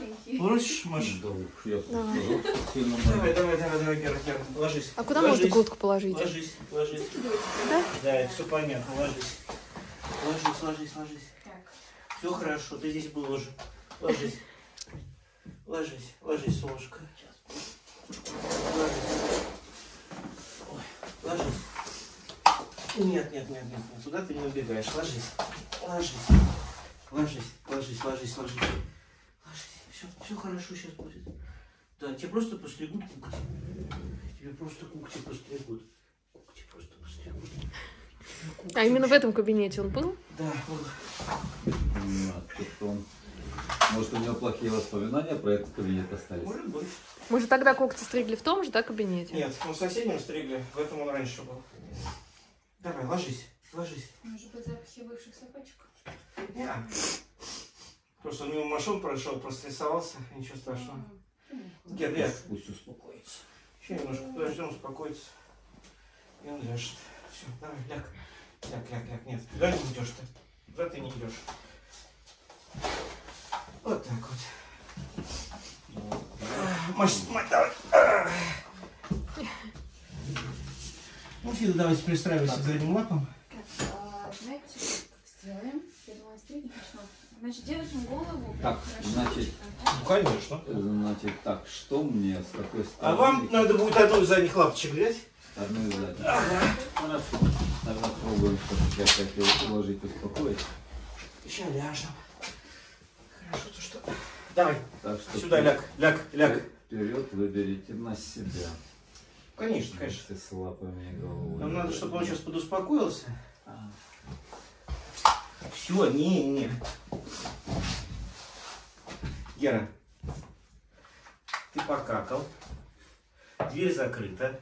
маленький. Маш? Да уж, я Давай. Давай, давай, давай, Гера, Гера, ложись. А куда ложись, можно куртку положить? Ложись, ложись. Да? Да, все понятно, ложись. Ложись, ложись, ложись. Так. Все хорошо, ты здесь был уже. Ложись. Ложись, ложись, солнышко. Ложись. Ой, ложись. Нет, нет, нет, нет, нет, туда ты не убегаешь. Ложись. Ложись. Ложись, ложись, ложись, ложись. Все, все хорошо сейчас будет. Да, тебе просто постригут кукти. Тебе просто кукти постригут. Кукти просто постригут. Кукти А именно в этом кабинете он был? Да, он- Может, у него плохие воспоминания про этот кабинет остались? Может быть. Мы же тогда когти стригли в том же, да, кабинете? Нет, мы в соседнем стригли, в этом он раньше был. Давай, ложись, ложись. Может быть, запахи бывших собачек? Не. Просто у него машин прошел, прострессовался, ничего страшного. Гер, Гер, Пусть успокоится. еще немножко подождем, успокоится. И он ляжет. Все, давай, ляг. Ляг, ляг, ляг. Нет, туда не идешь ты. Туда ты не идешь. Вот так вот. Маш, мать, давай. Ну, Фил, давайте пристраивайся к задним лапам. Так, а, давайте как сделаем. Я думаю, с средним начну. Значит, держим голову. Так, хорошо. значит, Ну, конечно. Значит, так, что мне, с какой стороны? А вам надо будет одну из задних лапочек взять. Одну из задних. Хорошо. Тогда пробуем, чтобы я хотел уложить, успокоить. Еще ляжем. Хорошо, то что... Давай, Так что сюда ляг, ляг, ляг. Вперед выберите на себя. Конечно, конечно. С лапами и головой. Нам надо, чтобы он сейчас подуспокоился. А, Все, не, не. Гера, ты покакал. Дверь закрыта.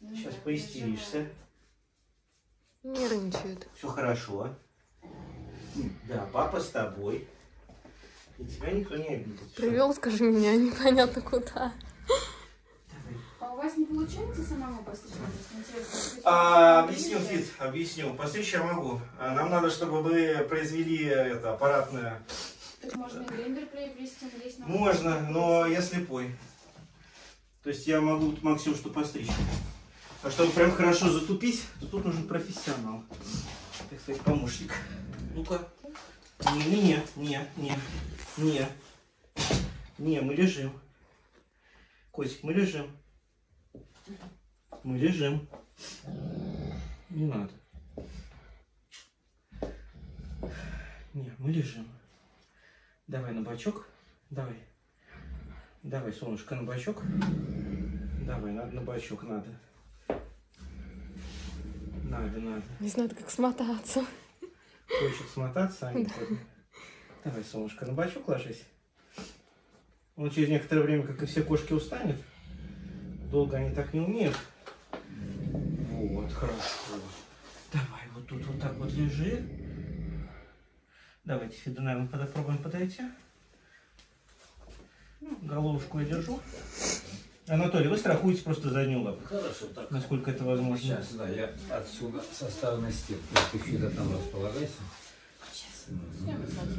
Ну, Сейчас так, поистеришься. Нервничает. Все хорошо. Да, папа с тобой. И тебя никто не обидит. Привел, скажи меня, непонятно куда. Вас не получается самому постричь? А, объясню, Фит, объясню. Постричь я могу. А Нам надо, чтобы вы произвели это аппаратное. Так можно и гриндер приобрести, здесь на Можно, но я слепой. То есть я могу Максим что постричь. А чтобы прям хорошо затупить, то тут нужен профессионал. Так сказать, помощник. Ну-ка. Не, не, не, не, не. Не, мы лежим. Котик, мы лежим. Мы лежим. Не надо. Не, мы лежим. Давай на бочок. Давай. Давай, солнышко, на бочок. Давай, надо на бочок, надо. Надо, надо. Не знаю, как смотаться. Хочет смотаться, а не хочет. Давай, солнышко, на бочок ложись. Он через некоторое время, как и все кошки, устанет. Долго они так не умеют. Вот, хорошо. Давай, вот тут вот так вот лежи. Давайте, Фида, наверное, попробуем подойти. Ну, Головушку я держу. Анатолий, вы страхуете просто заднюю лапу, Хорошо, так. насколько это возможно. Сейчас, да, я отсюда составлю на стенку. Ты, Фида, там располагайся.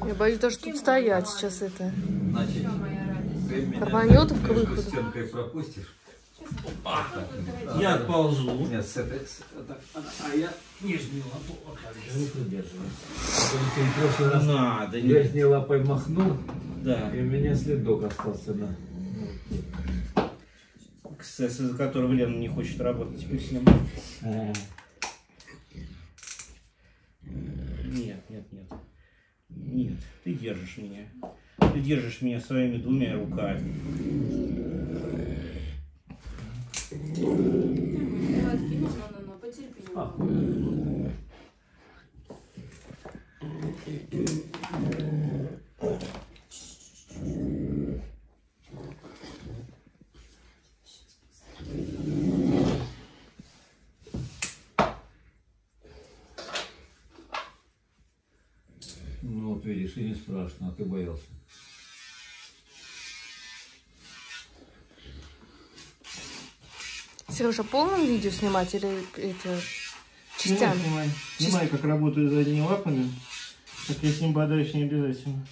Я боюсь даже тут стоять сейчас это. Значит, ты меня Рванет к выходу. стенкой пропустишь. Так, Я отползу. Нет, с этой, с- так, а- а я нижнюю лапу вот так не придерживаю. Ты в прошлый раз Надо, не- верхней лапой махнул, Да. и у меня следок остался на... Кстати, из-за которого Лена не хочет работать теперь с ним. Нет, нет, нет. Нет, ты держишь меня. Ты держишь меня своими двумя руками. Я откину, но, но, но, потерпи немного. Ну вот видишь, и не страшно, а ты боялся. Сережа, полным видео снимать или это частями? Снимай, снимай, как работают задние лапами. Так я с ним бодаюсь не обязательно.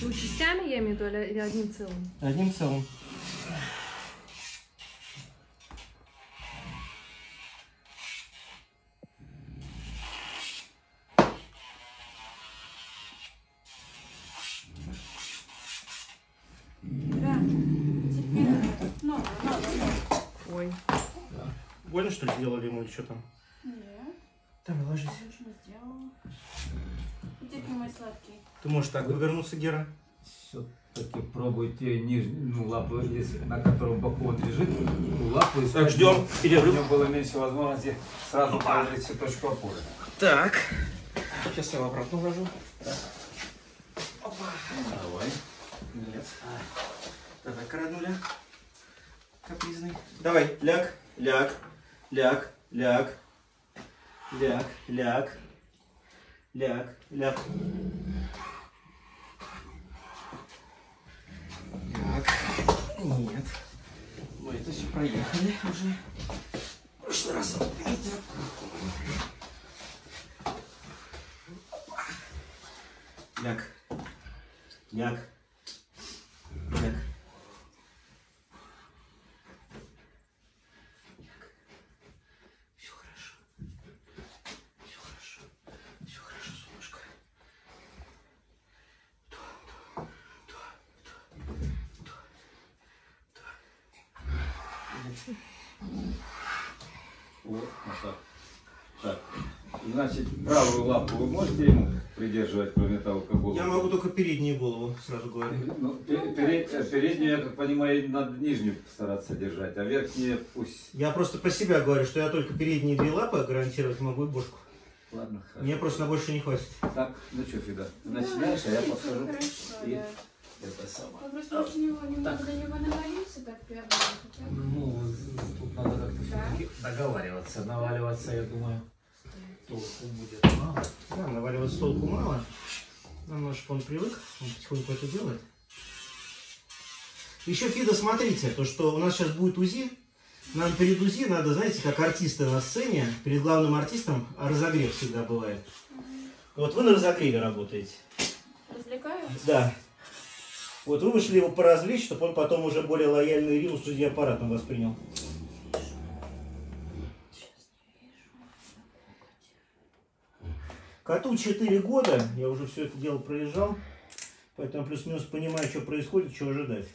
Ну, частями я имею в виду или одним целым? Одним целым. Что ли, сделали ему или что там? Нет, Давай, ложись. отлично сделала. Теперь мой сладкий. Ты можешь так повернуться, Гера? Все-таки пробуйте нижнюю ну, лапу, если, на котором боку он лежит, лапу Так, искать. ждем. У Перерыв. него было меньше возможности сразу положить всю точку опоры. Так. Сейчас я его обратно вложу. Давай. Нет. Давай, корануля. Капризный. Давай, ляг, ляг, ляг, ляг, ляг, ляг, ляг, ляг. Так, нет. Мы это все проехали уже. В прошлый раз. Ляг, ляг, ляг. Все хорошо. Все хорошо. Все хорошо, солнышко. Да, да, да, да, да, да. Вот, вот так. Так. Значит, правую лапу вы можете ему придерживать, кроме того, как голову? Я могу только переднюю голову, сразу говорю. Ну, пе- перед- э, переднюю, я как понимаю, надо нижнюю стараться держать, а верхнюю пусть. Я просто про себя говорю, что я только передние две лапы гарантировать могу и бошку. Ладно, хорошо. Мне просто на больше не хватит. Так, ну что, Фида, начинаешь, а я Всё подхожу. Хорошо, И да. Это самое. Я просто очень его немного до него навалился, так бы. Ну, тут надо как-то все-таки договариваться, наваливаться, я думаю. Толку будет мало. Да, наваливать толку мало. Немножко он привык, он потихоньку это делает. Еще, Фида, смотрите, то, что у нас сейчас будет УЗИ. Нам перед УЗИ надо, знаете, как артисты на сцене, перед главным артистом разогрев всегда бывает. Вот вы на разогреве работаете. Развлекаю? Да. Вот вы вышли его поразвлечь, чтобы он потом уже более лояльный вирус судья аппаратом воспринял. Коту 4 года, я уже все это дело проезжал, поэтому плюс-минус понимаю, что происходит, что ожидать.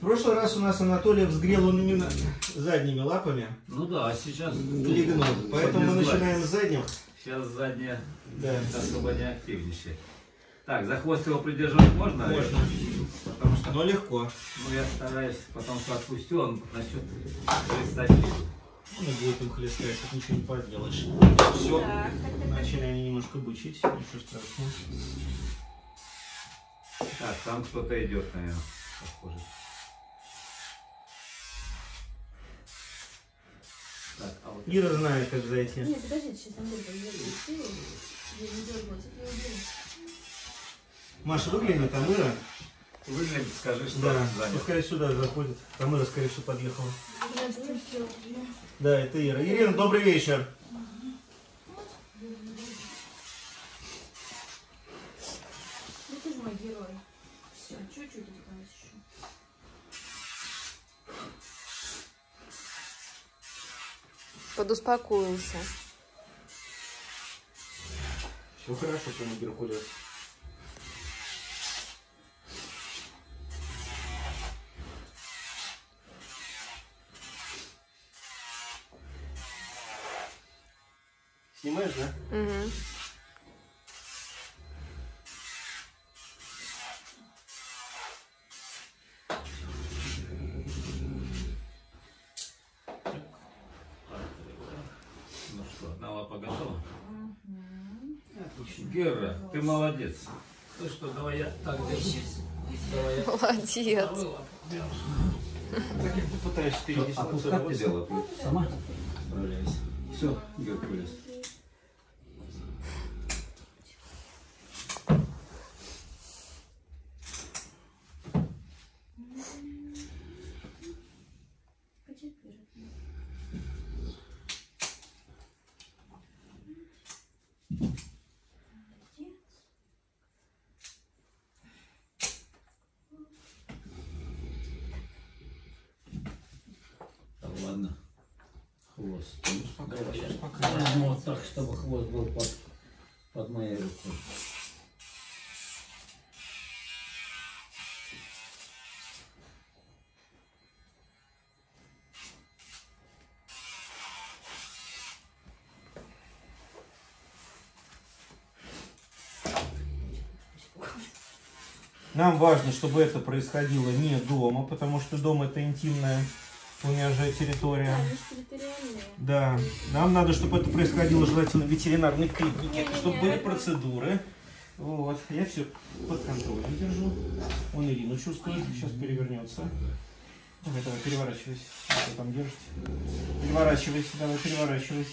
В прошлый раз у нас Анатолий взгрел он именно задними лапами, Ну да, а сейчас... легнул. Поэтому мы начинаем с задних. Сейчас задняя Да. особо не активнейшая. Так, за хвост его придерживать можно? Можно. Потому что Но легко. ну, я стараюсь, потом что отпустю, он начнет хлестать. Он и будет им хлестать, тут ничего не поделаешь. Все. Так. Начали они немножко бычить, ничего страшного. Так, там кто-то идет, наверное, похоже. Так, а вот Ира знает, как зайти. Нет, подождите, сейчас пойдет и Я не это я делаю. Маша, выгляни, там Ира. выглядит, скажи, что Да, занят. пускай сюда заходит. Там Ира, скорее всего, подъехала. Да, это Ира. Ирина, добрый вечер. Ну ты же мой герой. Все, чуть-чуть осталось еще. Подуспокоился. Все хорошо, что мы Геркулес. Держу. Так как ты пытаешься перевести Опускать ты. Сама справляйся. Все, Геркулес. Да ладно. Хвост. Давай я возьму вот так, чтобы хвост был под, под моей рукой. Нам важно, чтобы это происходило не дома, потому что дом это интимная у меня же территория. Да, нам надо, чтобы это происходило желательно в ветеринарной клинике, чтобы были процедуры. Вот, я все под контролем держу. Он Ирину чувствует, сейчас перевернется. Давай, давай, переворачивайся. Что там держите? Переворачивайся, давай, переворачивайся.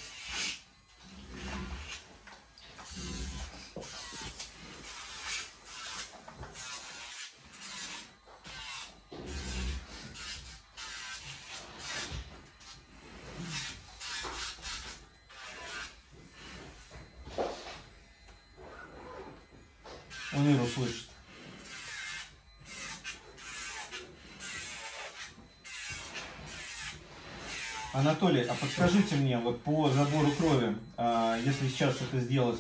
Он Иру слышит. Анатолий, а подскажите мне, вот по забору крови, а, если сейчас это сделать,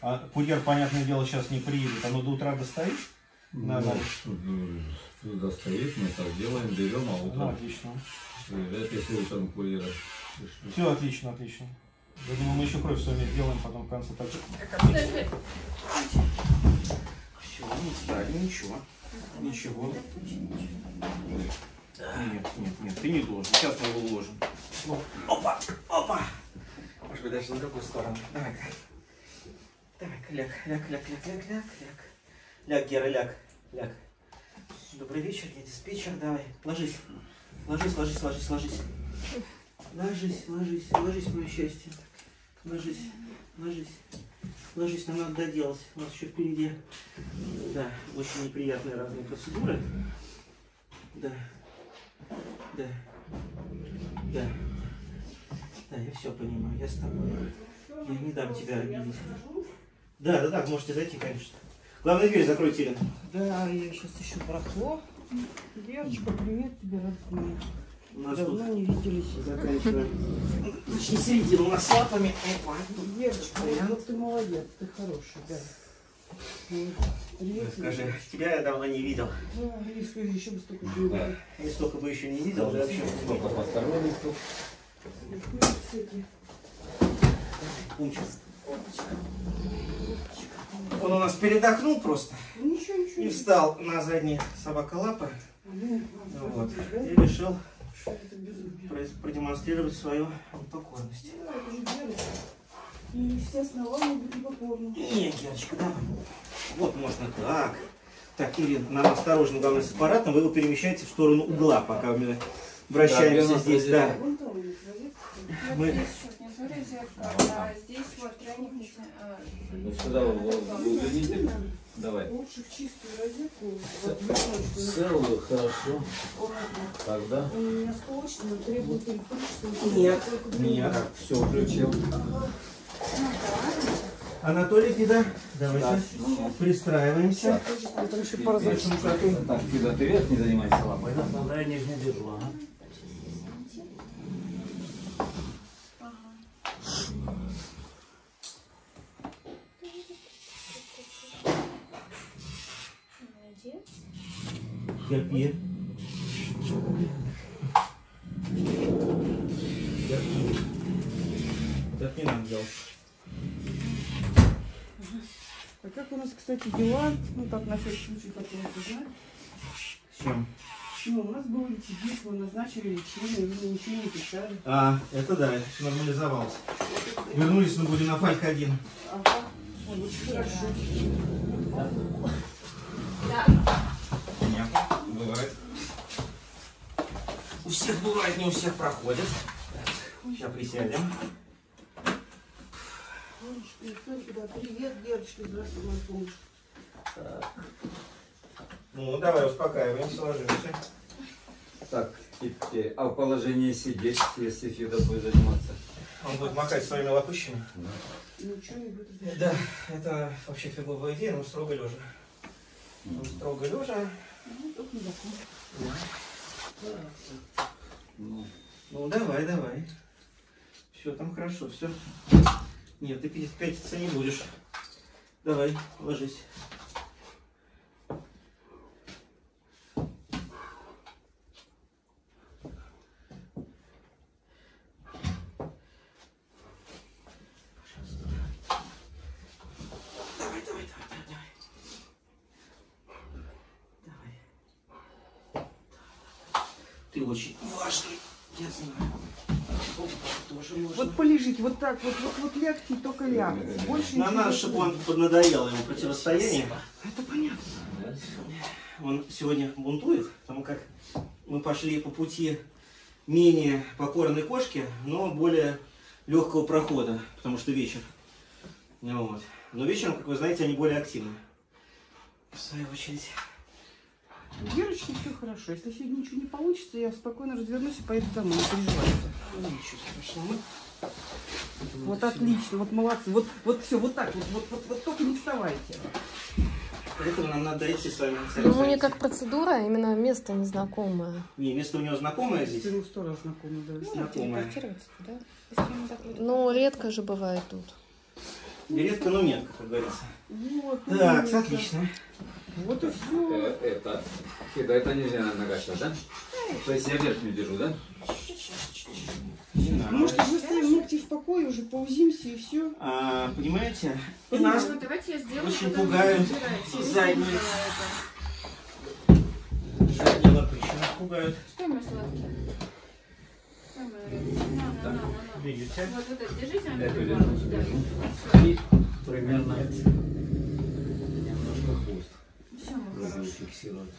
а, курьер, понятное дело, сейчас не приедет, оно до утра достоит? Надо. Ну, Туда стоит, мы так делаем, берем, а Ну, утром отлично. приезжает, если утром курьера. Все отлично, отлично. Я думаю, мы еще кровь с вами сделаем, потом в конце так. Все, не стали, ничего. Ничего. Нет, нет, нет, ты не должен. Сейчас мы его уложим. Опа, опа. Может быть, даже на другую сторону. Давай-ка. Давай-ка, ляг, ляг, ляг, ляг, ляг, ляг, ляг. Ляг, Гера, ляг, ляг. Добрый вечер, я диспетчер, давай. Ложись. Ложись, ложись, ложись, ложись. Ложись, ложись, ложись, мое счастье. Ложись, ложись. Ложись, нам надо доделать. У нас еще впереди, да, очень неприятные разные процедуры. Да, да, да. Да, я все понимаю, я с тобой. Я не дам тебя обидеть. Да, да, да, можете зайти, конечно. Главное, дверь закройте. Да, я сейчас еще прошло. Девочка, привет тебе, родные. У нас тут Давно не виделись. заканчиваем. Точнее, середина у нас с лапами. Опа. Девочка, ну ты молодец, ты хороший, да. Привет. тебе. Скажи, тебя я давно не видел. Да, и скажи, еще бы столько Да. живет. Я столько бы еще не видел, да вообще. Сколько посторонников. Кстати, Пунчик. Он у нас передохнул просто ну ничего, ничего. и встал на задние собака лапы. Ну, Вот. И решил Продемонстрировать свою покорность. Да. И все основания были покорны. Не, Герочка, давай. Вот можно так. Так, Ирина, нам осторожно, главное, с аппаратом. Вы его перемещаете в сторону угла, пока мы вращаемся Да, здесь. Да. Мы- вот а здесь вот начи- а, Ну сюда вы вы загляните. Давай. Лучше в чистую розетку. Одиночку. Целую, хорошо. Аккуратно. Тогда. У меня он требует электричества. Нет, нет. Так, все включил. Анатолий Фида, давайте пристраиваемся. Там еще пара. Так, Фида, ты вверх не занимайся лапой, да? Тогда я нижний держу, ага. Терпи. Терпи нам делать. как у нас, кстати, дела? Ну, так, на всякий случай, хотела узнать. С чем? Ну, у нас был рецидив, мы назначили лечение, вы ничего не писали. А, это да, это всё нормализовалось. Вернулись мы будем на Фальк 1. Ага. Ой, очень хорошо. Понятно, бывает. У всех бывает, не у всех проходит. Сейчас присядем. Да, привет, девочки, здравствуй, моя солнышко. Ну, давай успокаиваемся, ложимся. Так, теперь, а в положении сидеть, если Фида будет заниматься? Он будет макать своими лопыщами. Ничего не будет. Да, это вообще фиговая идея, но строго лежа. Ну, Строго лежа. Ну. Ну, давай, давай. Все там хорошо, все. Нет, ты пи- пятиться не будешь. Давай, ложись. Давай, давай, давай, давай, давай. Давай. Ты очень важный, я знаю. Вот полежите, вот так, вот, вот, вот лягте, только лягте. Больше На ничего нас, не чтобы он поднадоело ему противостояние. Это понятно. Он сегодня бунтует, потому как мы пошли по пути менее покорной кошки, но более легкого прохода, потому что вечер. Вот. Но вечером, как вы знаете, они более активны. В свою очередь. Верочке все хорошо. Если сегодня ничего не получится, я спокойно развернусь и поеду домой. Не переживайте. Ну, Ничего страшного. Вот отлично, вот молодцы. Вот, вот все, вот так вот, вот, вот, вот только не вставайте. Поэтому нам надо идти с вами. Ну, не как процедура, именно место незнакомое. Не, место у него знакомое здесь. Ему сто раз знакомо, да. Знакомое. Ну, редко же бывает тут. Билетка, но нет, как говорится. Вот, Так, отлично. Вот и все. э, это, это нельзя на ногах сейчас, да? То есть я верхнюю держу, да? Не надо. Может, мы оставим ногти в покое, уже поузимся и все. А, понимаете? И нас Ну, давайте я сделаю. очень пугают разбирайтесь. задние. Это. задние лапы еще нас пугают. Что мой родной? На. Видите? Вот это, держите, а мне держу. И примерно немножко хвост Всё, мой пробую хороший. фиксировать.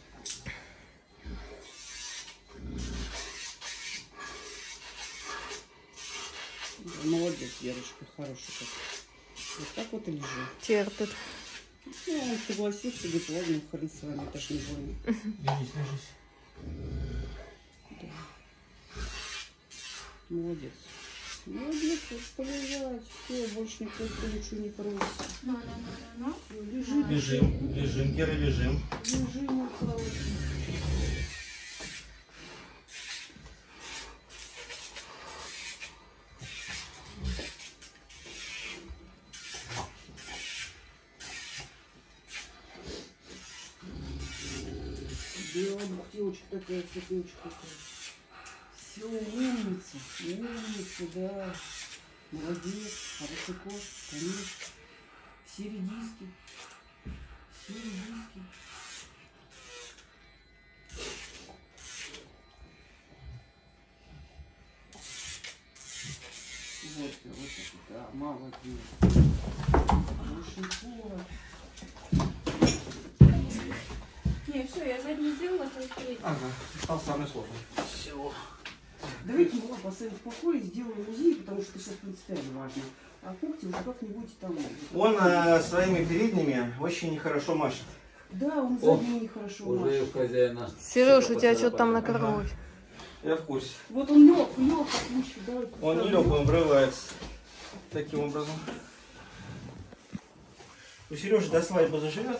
Молодец, девушка, хороший как. Вот так вот и лежи. Терпит. Ну, он согласился, говорит, ладно, хрен с вами, это ж не больно. Ложись, ложись. Молодец. Молодец, вот полежать. Все, больше никто ничего не просит. На, на, на, на, на. Всё, Лежи, Лежим, лежим, Кира, лежим. лежи, мой хороший. Да, бухтелочка такая, цепелочка такая. Все, умница, умница, да. Молодец, кот, конечно. Все редиски. Все редиски. Вот, вот это, да, молодец. Хороший кот. Не, все, я задний сделала, передний. Ага, стал самый сложный. Все. Давайте его поставим в покое, сделаем УЗИ, потому что сейчас принципиально важно. А когти уже как-нибудь там... Он а, своими передними очень хорошо машет. Да, он О, задние нехорошо Уже машет. хозяина. Сереж, у тебя что-то там на Ага. Я в курсе. Вот он лег, лег, отлично, давайте. Он не поставим. лег, он врывается. Таким образом. У Сережи до свадьбы заживет.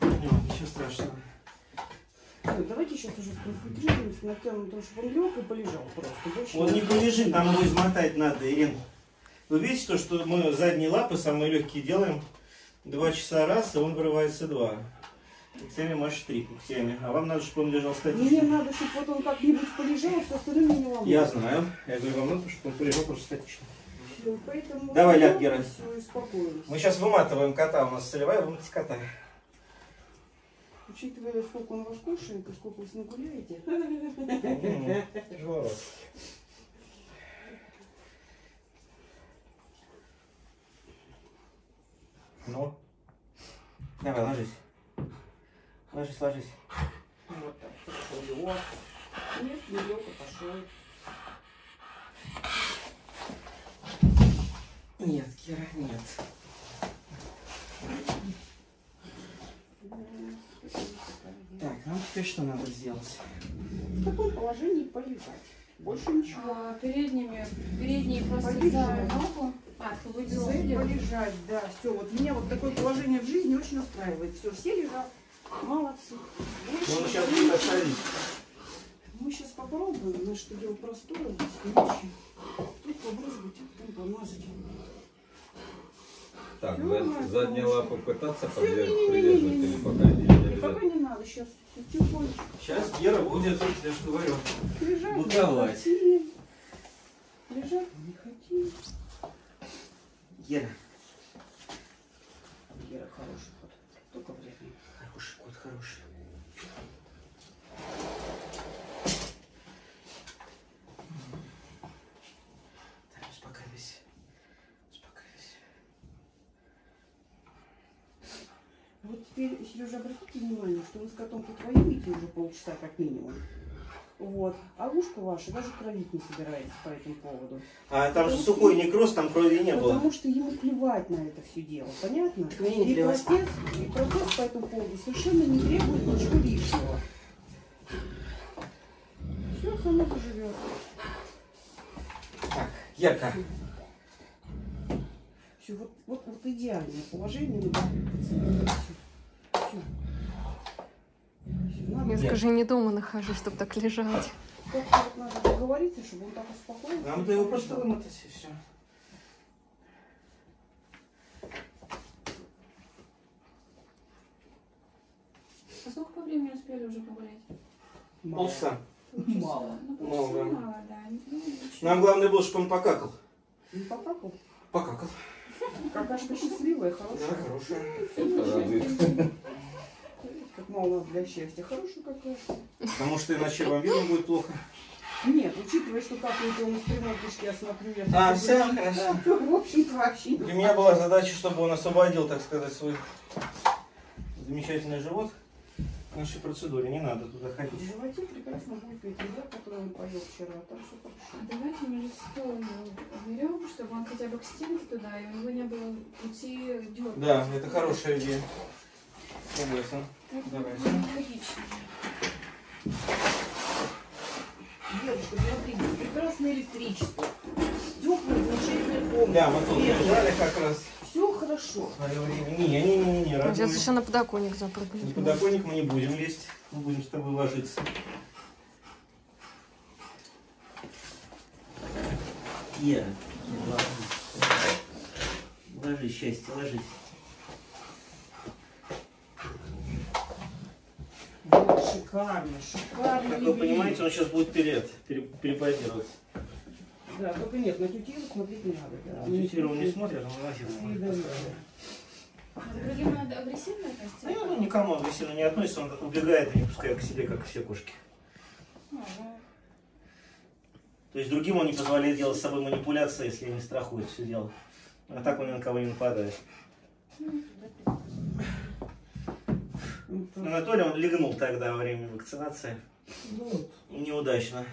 Ничего страшного. Ой, давайте сейчас уже сконцентрируемся на тем, потому что он лег и полежал просто. Больше Он не полежит, нам его измотать надо, Ирина. Вы видите то, что мы задние лапы самые легкие делаем два часа раз, и он вырывается два. Куктями машет три куктями. А вам надо, чтобы он лежал Мне статично. надо, чтобы вот он как-нибудь полежал, все остальное не ломал. Я знаю. Я говорю, вам надо, чтобы он полежал просто статично. Поэтому... Давай, ляг, Гера. Мы сейчас выматываем кота, у нас целевая вымыть кота. Учитывая, сколько он вас кушает и сколько вы с ним гуляете. Тяжело. Ну, давай, ложись. Ложись, ложись. Вот так. Лег. Нет, не лег, а пошел. Нет, Кира, нет. Так, нам теперь что надо сделать? В таком положении полежать. Больше ничего. А, передними, передние просто Полежать. ногу. А, ты полежать, да, все. Вот меня вот такое положение в жизни очень устраивает. Все, все лежат. Молодцы. Больше Он сейчас ничего. будет отшалить. Мы сейчас попробуем, наше что дело простое, ночью. Тут побрызгать, а потом помазать. Так, Всё, за- моя заднюю хорошая. лапу пытаться поддерживать, придерживать или пока не, не пока не надо, сейчас тихонечко. Сейчас Гера будет, я же говорю. Лежать Буковать. не. Лежать не хотим. Гера. Гера хороший ход, только вредный. Хороший кот, хороший. Так, успокаивайся. Успокаивайся. Вот теперь, Сережа, обратите внимание, что вы с котом тут воюете уже полчаса как минимум. Вот. А ушко ваше даже кровить не собирается по этому поводу. А там же сухой некроз, там крови не было. Потому что ему плевать на это все дело, понятно? Так мне не и, плевать. процесс, и процесс по этому поводу совершенно не требует ничего лишнего. Все само заживет. Так, Герка. Все, вот, вот, вот идеальное положение на пациента. Все. Надо, Я скажи, не дома нахожусь, чтобы так лежать. как-то вот надо договориться, чтобы он так успокоился. Нам-то его просто вымотать и все. А сколько по времени успели уже погулять? Мало. Полчаса. Мало. Ну, Мало. мало, да. Ну. Нам главное было, чтобы он покакал. Не попапал? Покакал. Какашка счастливая, Да, хорошая. хорошая. Это радует. Мало для счастья. Хорошая какашка. Потому что иначе вам видно будет плохо. Нет, учитывая, что как у нас прямой кишки, я смотрю, я... А, да, хорошо. в общем-то, вообще... Для меня была задача, чтобы он освободил, так сказать, свой замечательный живот к нашей процедуре. Не надо туда В ходить. животе прекрасно будет петь еда, которую он поел вчера, так что хорошо. А давайте между столом уберем, чтобы он хотя бы к стенке туда, и у него не было пути дергать. Да, это хорошая идея. Согласен. Давай. Девушка, смотри, здесь прекрасное электричество. Теплая, замечательная комната. Да, мы тут лежали как раз Все хорошо. Не, не, не, не, не, родной. Сейчас еще на подоконник На запрыгнуть. подоконник мы не будем лезть. Мы будем с тобой ложиться. Ера, ложись. Ложись, счастье, ложись. Вот, шикарно, шикарно. Как вы понимаете, он сейчас будет перед, пере- перепозироваться. Да, только нет, на тетиву смотреть не надо. Да. На не смотрят, он И смотрит. А к другим надо агрессивно А относиться? ну, никому агрессивно не относится, он убегает и не пускает к себе, как все кошки. Ага. То есть другим он не позволяет делать с собой манипуляции, если они страхуют все дело. А так он ни на кого не нападает. Ну, то- Анатолий, он легнул тогда во время вакцинации. Вот. Неудачно.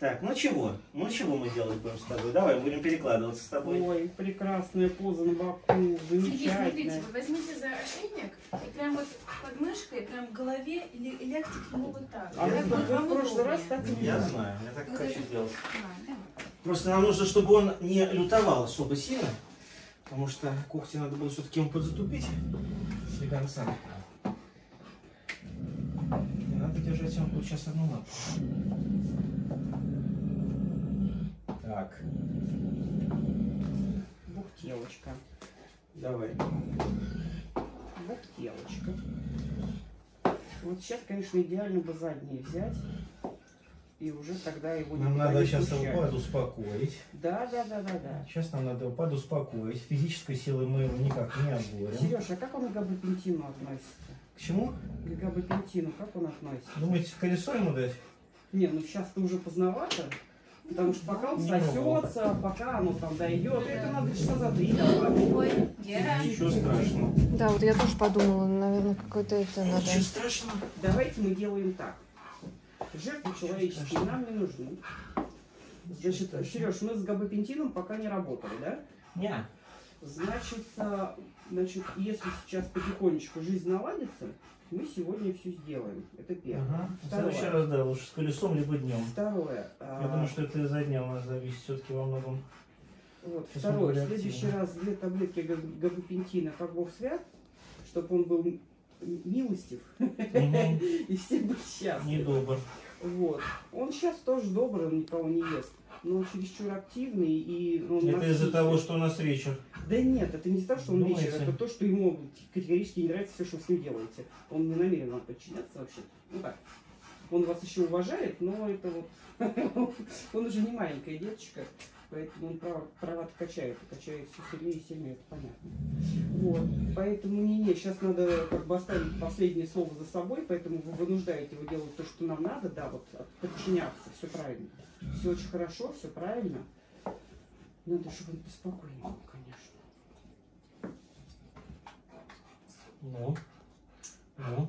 Так, ну чего? Ну чего мы делать будем с тобой? Давай, будем перекладываться с тобой. Ой, прекрасная поза на боку, Смотрите, смотрите, замечательная. вы возьмите за ошейник и прям вот под мышкой, прям к голове или и лягте к нему вот так. А Я вы в прошлый раз так не Я знаю, я так Вот хочу это- сделать. А, да. Просто нам нужно, чтобы он не лютовал особо сильно. Потому что когти надо было все-таки ему подзатупить до конца. И надо держать вот сейчас одну лапу. Так, Бухтелочка. давай. Бухтелочка. Вот сейчас, конечно, идеально бы задние взять. И уже тогда его Нам надо сейчас его пущают. подуспокоить. Да, да, да, да, да. Сейчас нам надо его подуспокоить. Физической силы мы его никак не оборем. Сереж, а как он к габапентину относится? К чему? К габапентину как он относится? Думаете, колесо ему дать? Не, ну сейчас-то уже поздновато. Потому что пока он сосется, пока оно там дойдет, это надо часа за три. Ничего страшного. Да, вот я тоже подумала, наверное, какой-то это надо. Ничего страшного. Давайте мы делаем так. Жертвы человеческие нам не нужны. Значит, Сереж, мы с габапентином пока не работали, да? Не. Значит, а, значит, если сейчас потихонечку жизнь наладится, мы сегодня все сделаем. Это первое. Ага. В Второе. следующий раз, да, лучше с колесом, либо днем. Второе. а, Я думаю, что это из-за дня у нас зависит все-таки во многом. Вот, Сейчас второе. В следующий раз две таблетки габ- габапентина, как Бог свят, чтобы он был милостив и все были счастливы. Недобр. Вот. Он сейчас тоже добрый, он никого не ест. Но он чересчур активный и он Это из-за того, что у нас вечер. Да нет, это не из-за того, что он Думаете? вечер, это то, что ему категорически не нравится все, что вы с ним делаете. Он не намерен вам подчиняться вообще. Ну так. Он вас еще уважает, но это вот... Он уже не маленькая девочка, поэтому он права, права качает, и качает все сильнее и сильнее, это понятно. Вот, поэтому не-не, сейчас надо как бы оставить последнее слово за собой, поэтому вы вынуждаете его делать то, что нам надо, да, вот от- подчиняться, все правильно. Все очень хорошо, все правильно. Надо, чтобы он поспокойнее был, конечно. Ну. Ну.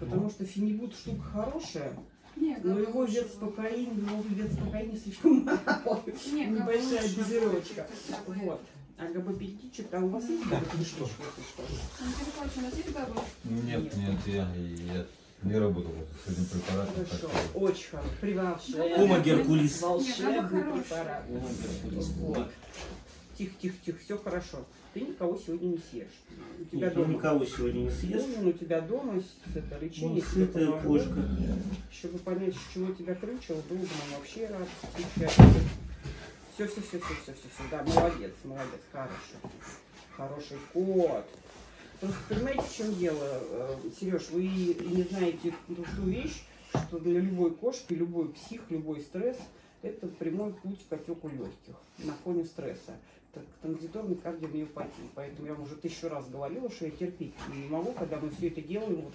Потому что фенибут штука хорошая, Не, но его габушка. вес спокойнее, его вес спокойнее слишком мало. Не, Небольшая дозировочка. Вот. А габапентичек, а у вас есть Так, габапентичек, ну что? У нас есть? Нет, нет, я, я не работал с этим препаратом. Хорошо, очень хорошо. Привалшая. Ома Геркулис. Волшебный Нет, препарат. Геркулис. Вот. Тихо, тихо, тихо, все хорошо. Ты никого сегодня не съешь. У тебя Никто дома. никого сегодня не съест. Ужин у тебя дома, с- это лечение. Тебе сытая кошка. Чтобы понять, с чего тебя крючило, был бы нам вообще рад. Все, все, все, все, все, все, все. Да, молодец, молодец, хороший. Хороший кот. Просто понимаете, в чем дело, Сереж, вы не знаете ту вещь, что для любой кошки, любой псих, любой стресс это прямой путь к отеку легких на фоне стресса. Транзиторной кардиомиопатии. Поэтому я вам уже тысячу раз говорила, что я терпеть не могу, когда мы все это делаем вот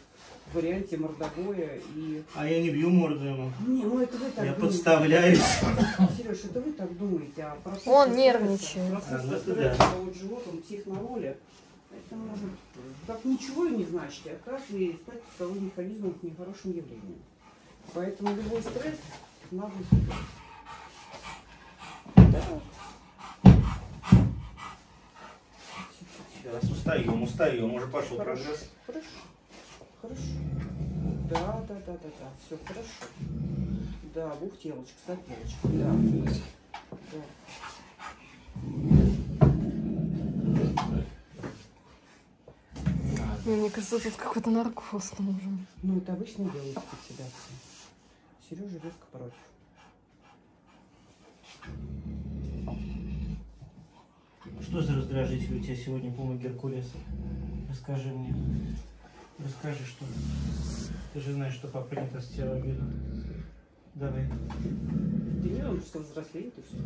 в варианте мордобоя и А я не бью морду ему. не, ну это вы так Я думаете. подставляюсь. Сереж, это вы так думаете, а процесс Он нервничает. Процесс А, ну это стресса, да. вот живот, он психноволе. Это может как ничего и не значит, а как и стать пусковым механизмом к нехорошим явлениям. Поэтому любой стресс надо. Да. Сейчас устаем, устаем. Уже пошел Хорошо. прогресс. Хорошо. Хорошо. Да, да, да, да, да. Все хорошо. Да, бухтелочка, сопелочка, да. Да. Мне кажется, тут какой-то наркоз нужен. Ну, это обычно делается председатель. Сережа резко против. Что за раздражитель у тебя сегодня, Пума Геркулес? Расскажи мне. Расскажи, что. Ты же знаешь, что папа не даст тебе в обиду. Давай. Ты не он что взрослеет и все.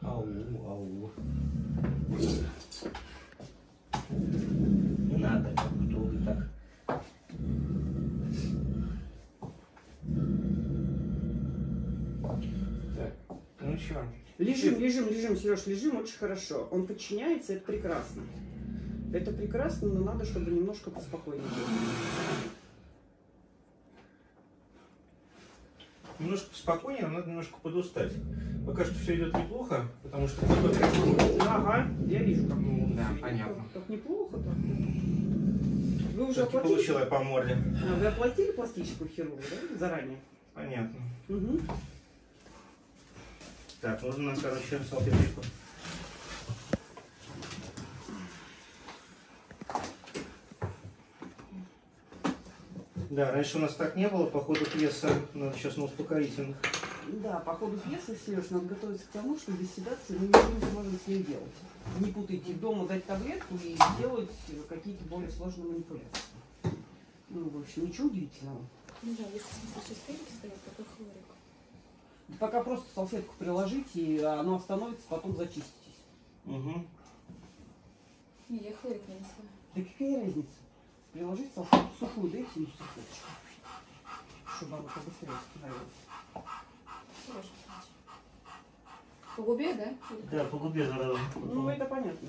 Ау, ау. Не надо так долго так. Так, ну что? Лежим, лежим, лежим, Сереж, лежим очень хорошо. Он подчиняется, это прекрасно. Это прекрасно, но надо, чтобы немножко поспокойнее было. Немножко спокойнее, но надо немножко подустать. Пока что все идет неплохо, потому что... Ага, я вижу, как Ну, да, понятно. Как, как неплохо так. Вы уже оплатили? получила по морде. А, вы оплатили пластическую хирургу, да, заранее? Понятно. Угу. Так, нужно нам, короче, салфеточку. Да, раньше у нас так не было, по ходу пьесы надо сейчас на успокоительных. Да, по ходу пьесы, Сереж, надо готовиться к тому, что без седации мы ничего не сможем с ней делать. Не путайте дома дать таблетку и делать какие-то более сложные манипуляции. Ну, в общем, ничего удивительного. Ну да, если сейчас такой хлорик. Пока просто салфетку приложите, и оно остановится, потом зачиститесь. Угу. Не, я хлорик нанесла. Да какая разница? Приложить салфетку сухую, дайте ему салфеточку. Чтобы оно побыстрее остановилось. Хорошо. По губе, да? Да, по губе зараза. Ну, это понятно.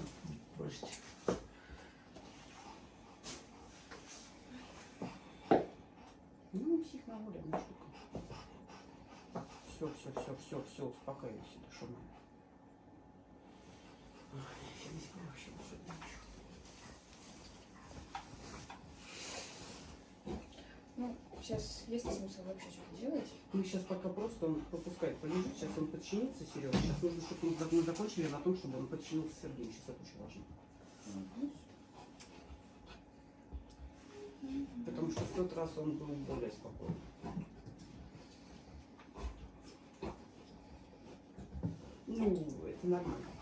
Прости. Ну, психноволевая штука. Все, все, все, все, все, успокаивайся, душа моя. Я не знаю вообще. Ну, сейчас есть смысл вообще что-то делать? Мы сейчас пока просто он пропускает полежит, сейчас он подчинится, Серега. Сейчас нужно, чтобы мы закончили на том, чтобы он подчинился Сергею. Сейчас это очень важно. Потому что в тот раз он был более спокойный. Ну, это нормально.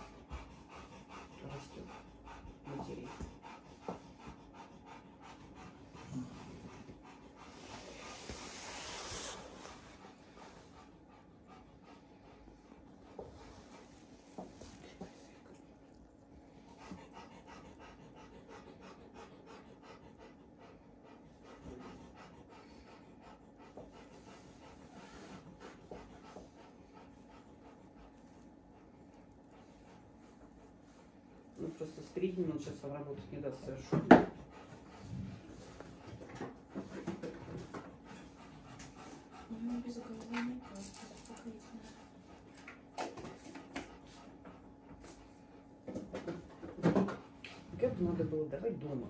Просто стригнем он сейчас работать не даст совершенно. Ну. Как надо было давать дома.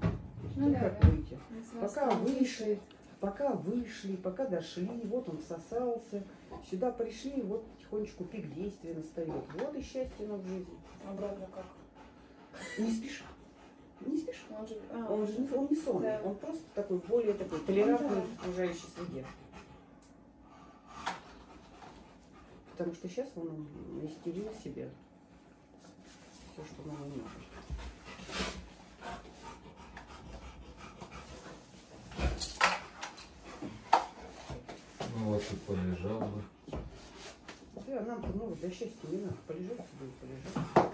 Ну да, как да. выйти. Пока вышли, пока вышли, пока дошли, вот он всосался, сюда пришли, вот потихонечку пик действия настает. Вот и счастье нам в жизни. Обратно как? Не спеша. Не спеша. Он же... А, Он же не, он не сонный, Да. он просто такой более такой толерантный да. в окружающей среде. Потому что сейчас он истерил себе все, что нам нужно. Ну вот тут полежал бы. Да, нам-то много для счастья не надо. Полежать себе и полежать.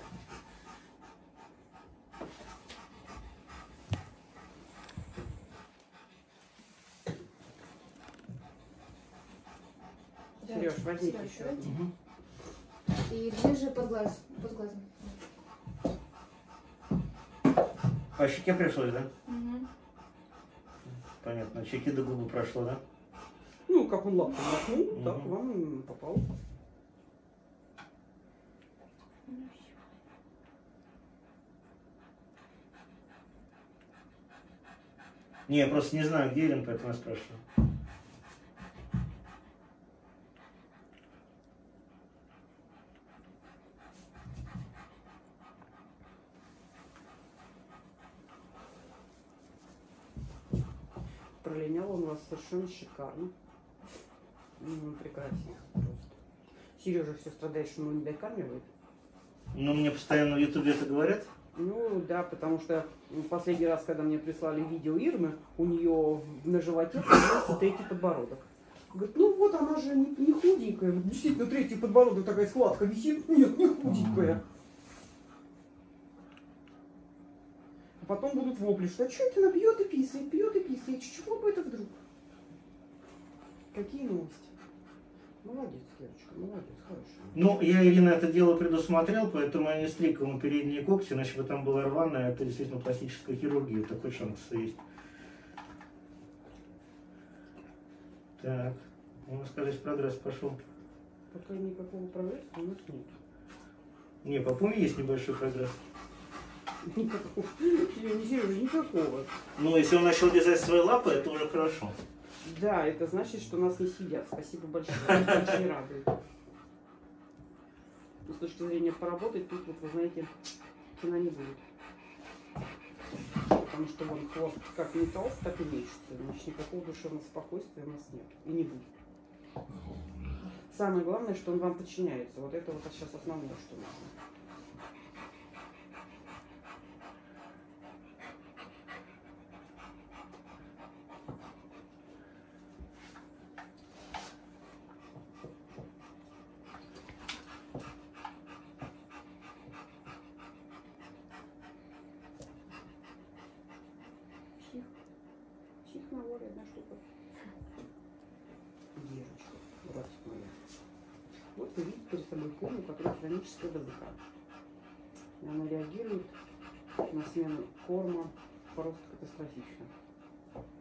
Да. Сереж, возьми Серёж, еще одну. И ближе под глаз, под глазом. По щеке пришлось, да? Угу. Понятно. Щеки до губы прошло, да? Ну, как он лапу махнул, Мгм. так вам попал. Не, я просто не знаю, где Ирина, поэтому я спрашиваю. Пролинял он вас совершенно шикарно. Ну, прекрасно просто. Сережа все страдает, что его не докармливает. Ну, мне постоянно в Ютубе это говорят. Ну да, потому что последний раз, когда мне прислали видео Ирмы, у нее на животе появился третий подбородок. Говорит, ну вот она же не, не худенькая. Действительно, третий подбородок такая складка висит. Нет, не худенькая. Потом будут вопли, что а что это она пьет и писает, пьет и писает. Чего бы это вдруг? Какие новости? Молодец, Кирочка, молодец, хорошая. Ну, я, Ирина, это дело предусмотрел, поэтому я не стриг ему передние когти, иначе бы там было рваное, это действительно пластическая хирургия, такой шанс есть. Так, у нас, кажется, прогресс пошел. Пока никакого прогресса у нас нет. Не, по пуме есть небольшой прогресс. Никакого. Не Сережа, никакого. Ну, если он начал лизать свои лапы, это уже хорошо. Да, это значит, что нас не сидят. Спасибо большое. Это очень радует. Но с точки зрения поработать, тут, вот, вы знаете, кино не будет. Потому что вон хвост как метался, так и мечется. Значит, никакого душевного спокойствия у нас нет. И не будет. Самое главное, что он вам подчиняется. Вот это вот сейчас основное, что нужно. Чих. Чих на воре одна штука. Девочка, братик моя. Вот вы видите перед собой кому, которая хроническая ДЗК. И она реагирует на смену корма просто катастрофично. Просто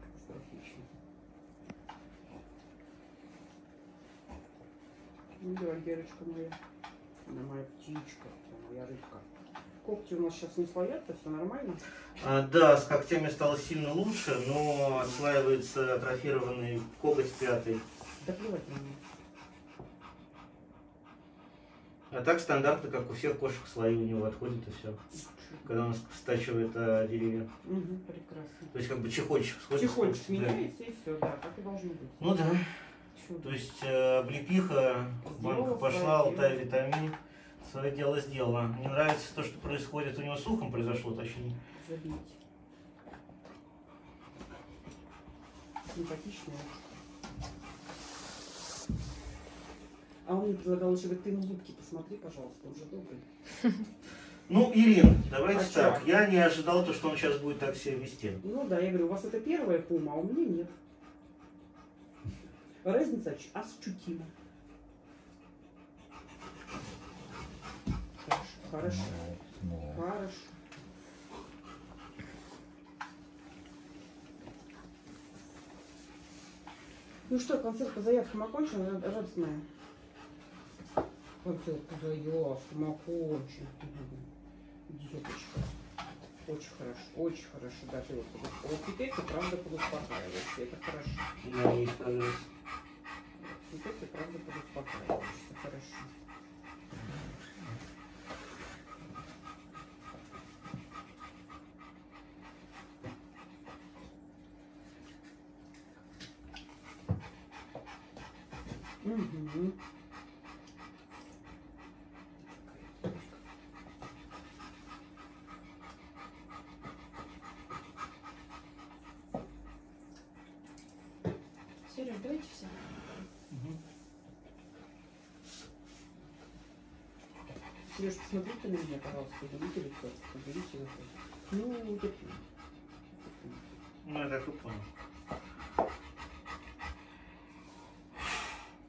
катастрофично. Ну да, Герочка моя. Она моя птичка, моя рыбка. Когти у нас сейчас не слоятся, все нормально. А, да, с когтями стало сильно лучше, но отслаивается атрофированный коготь пятый. Да плевать на меня. А так стандартно, как у всех кошек, слои у него отходят и все. Когда он стачивает а, деревья. Угу, прекрасно. То есть как бы чехольчик сходит. Чехольчик да. меняется и все, да, так и должно быть. Ну да. Чудо. То есть э, облепиха, банка пошла, алтай витамин, свое дело сделала. Мне нравится то, что происходит у него с ухом произошло, точнее. Забить. Симпатичная. А он мне предлагал еще, говорит, ты ему зубки посмотри, пожалуйста, он же добрый. Ну, Ирин, давайте А так. Я не ожидал, то, что он сейчас будет так себя вести. Ну да, я говорю, у вас это первая пума, а у меня нет. Разница ощутима. Хорошо, хорошо, хорошо. Ну что, концерт по заявкам окончен, Рад- радостная? Концерт по заявкам окончен. Деточка. Очень хорошо, очень хорошо. Даже вот, вот, вот теперь ты правда подуспокаиваешься, это хорошо. Да, есть прогресс. Теперь ты правда подуспокаиваешься, хорошо. Угу. Сереж, давайте все. Сереж, посмотрите на меня, пожалуйста, уберите лицо, уберите лицо. Ну, вот это. Ну, я так и понял.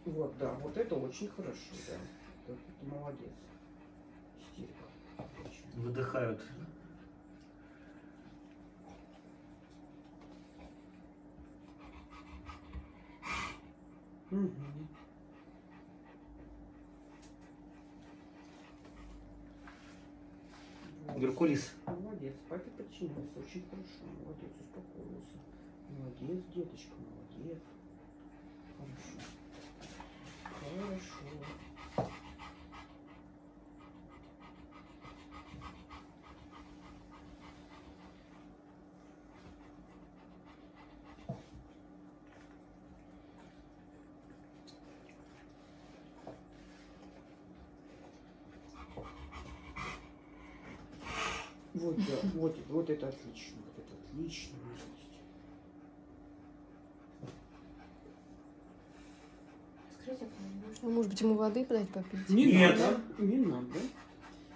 Вот, да, вот это очень хорошо, да. Это, это молодец. Очень. Выдыхают. Мгм. Геркулис. Молодец, папе подчинился, очень хорошо, молодец, успокоился. Молодец, деточка, молодец. Хорошо. Хорошо. Вот, да, вот, вот это отлично, вот это отлично. А Ну, может быть, ему воды подать попить? Не Нет. надо, не надо.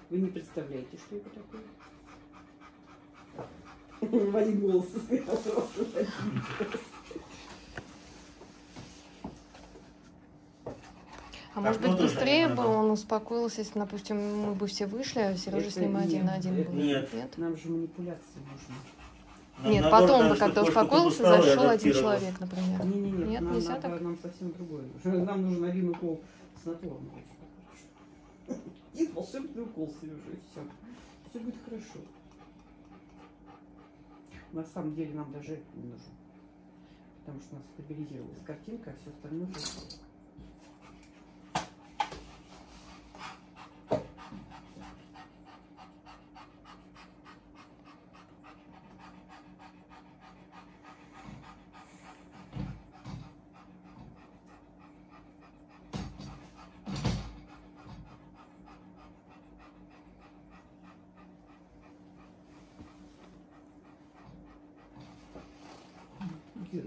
Вы не представляете, что это такое? В один голос сказал просто. в один голос. А может быть, ну тоже быстрее бы он успокоился, если, допустим, мы бы все вышли, а Сережа с ним один на один был? нет. Нет? Нам же манипуляции нужны. Нам Нет, потом бы, когда кошка успокоился, и зашел один человек, например. Не, не, нет, Нет, нам, нельзя надо- так? нам совсем другое. Нам нужен один укол снотворного. Один волшебный укол, Сережа, и все. Все будет хорошо. На самом деле нам даже это не нужно. Потому что у нас стабилизировалась картинка, а все остальное уже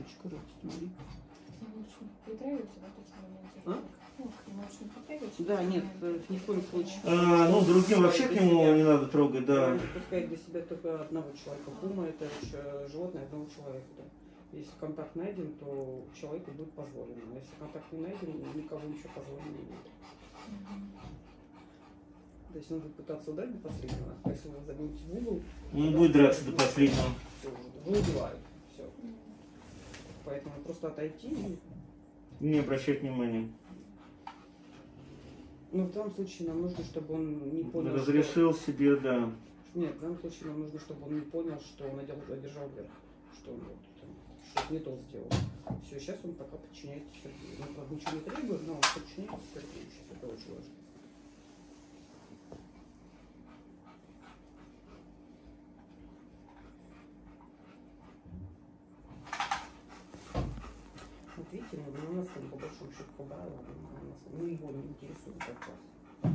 такие моменты? А? Ну? Да, нет, э, ни в коем случае. А, ну, другим вообще к нему себя. не надо трогать, да. Допускает для себя только одного человека. Пума это еще животное одного человека. Да. Если контакт найден, то человеку будет позволено. А если контакт не найден, никого еще позволено не будет. То есть он будет пытаться ударить до последнего, а если вы загнете в угол, Он будет драться до последнего. все вы убивают. Все. Поэтому просто отойти и Не обращать внимания. Ну, в данном случае нам нужно, чтобы он не понял, Разрешил себе, да. что... Нет, в данном случае нам нужно, чтобы он не понял, что он одел, одержал верх. Что он вот, там, что-то не то сделал. Все, сейчас он пока подчиняется Сергею. Ну, ничего не требует, но он подчиняется Сергею. Сейчас это очень важно. Вот видите, ну, у нас по большому счету нас, ну, его не интересует раз.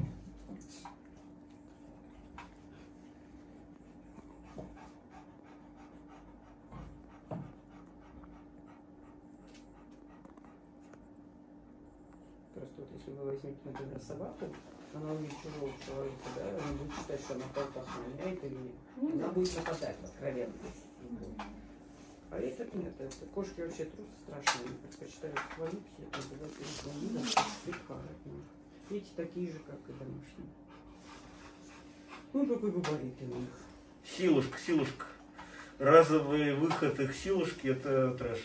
Просто вот если вы возьмете, например, собаку, она увидит чужого человека, да, она будет считать, что она кого-то охраняет или Ну, она да. будет нападать откровенно. А этот нет, это кошки вообще трусы страшные, они предпочитают свои все, называют их видом, прикарят. Эти такие же, как и домашние. Ну, такой габарит у них. Силушка, силушка. Разовый выход их силушки это трэш.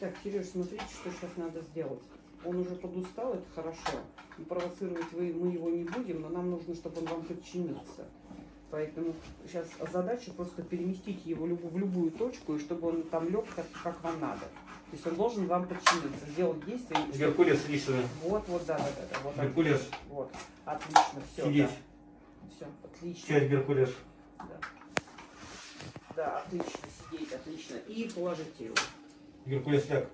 Так, Сереж, смотрите, что сейчас надо сделать. Он уже подустал, это хорошо. Провоцировать вы, мы его не будем, но нам нужно, чтобы он вам подчинился. Поэтому сейчас задача просто переместить его в любую точку, и чтобы он там лег как, как вам надо. То есть он должен вам подчиниться, сделать действие. чтобы- Геркулес, иди сюда. Вот, вот, да, да, да, да. Вот, Геркулес. отлично. Вот. Отлично, все. Сидеть. Да. Все, отлично. Часть Геркулес. Да. да, отлично, сидеть, отлично. И положить его. Геркулес ляг.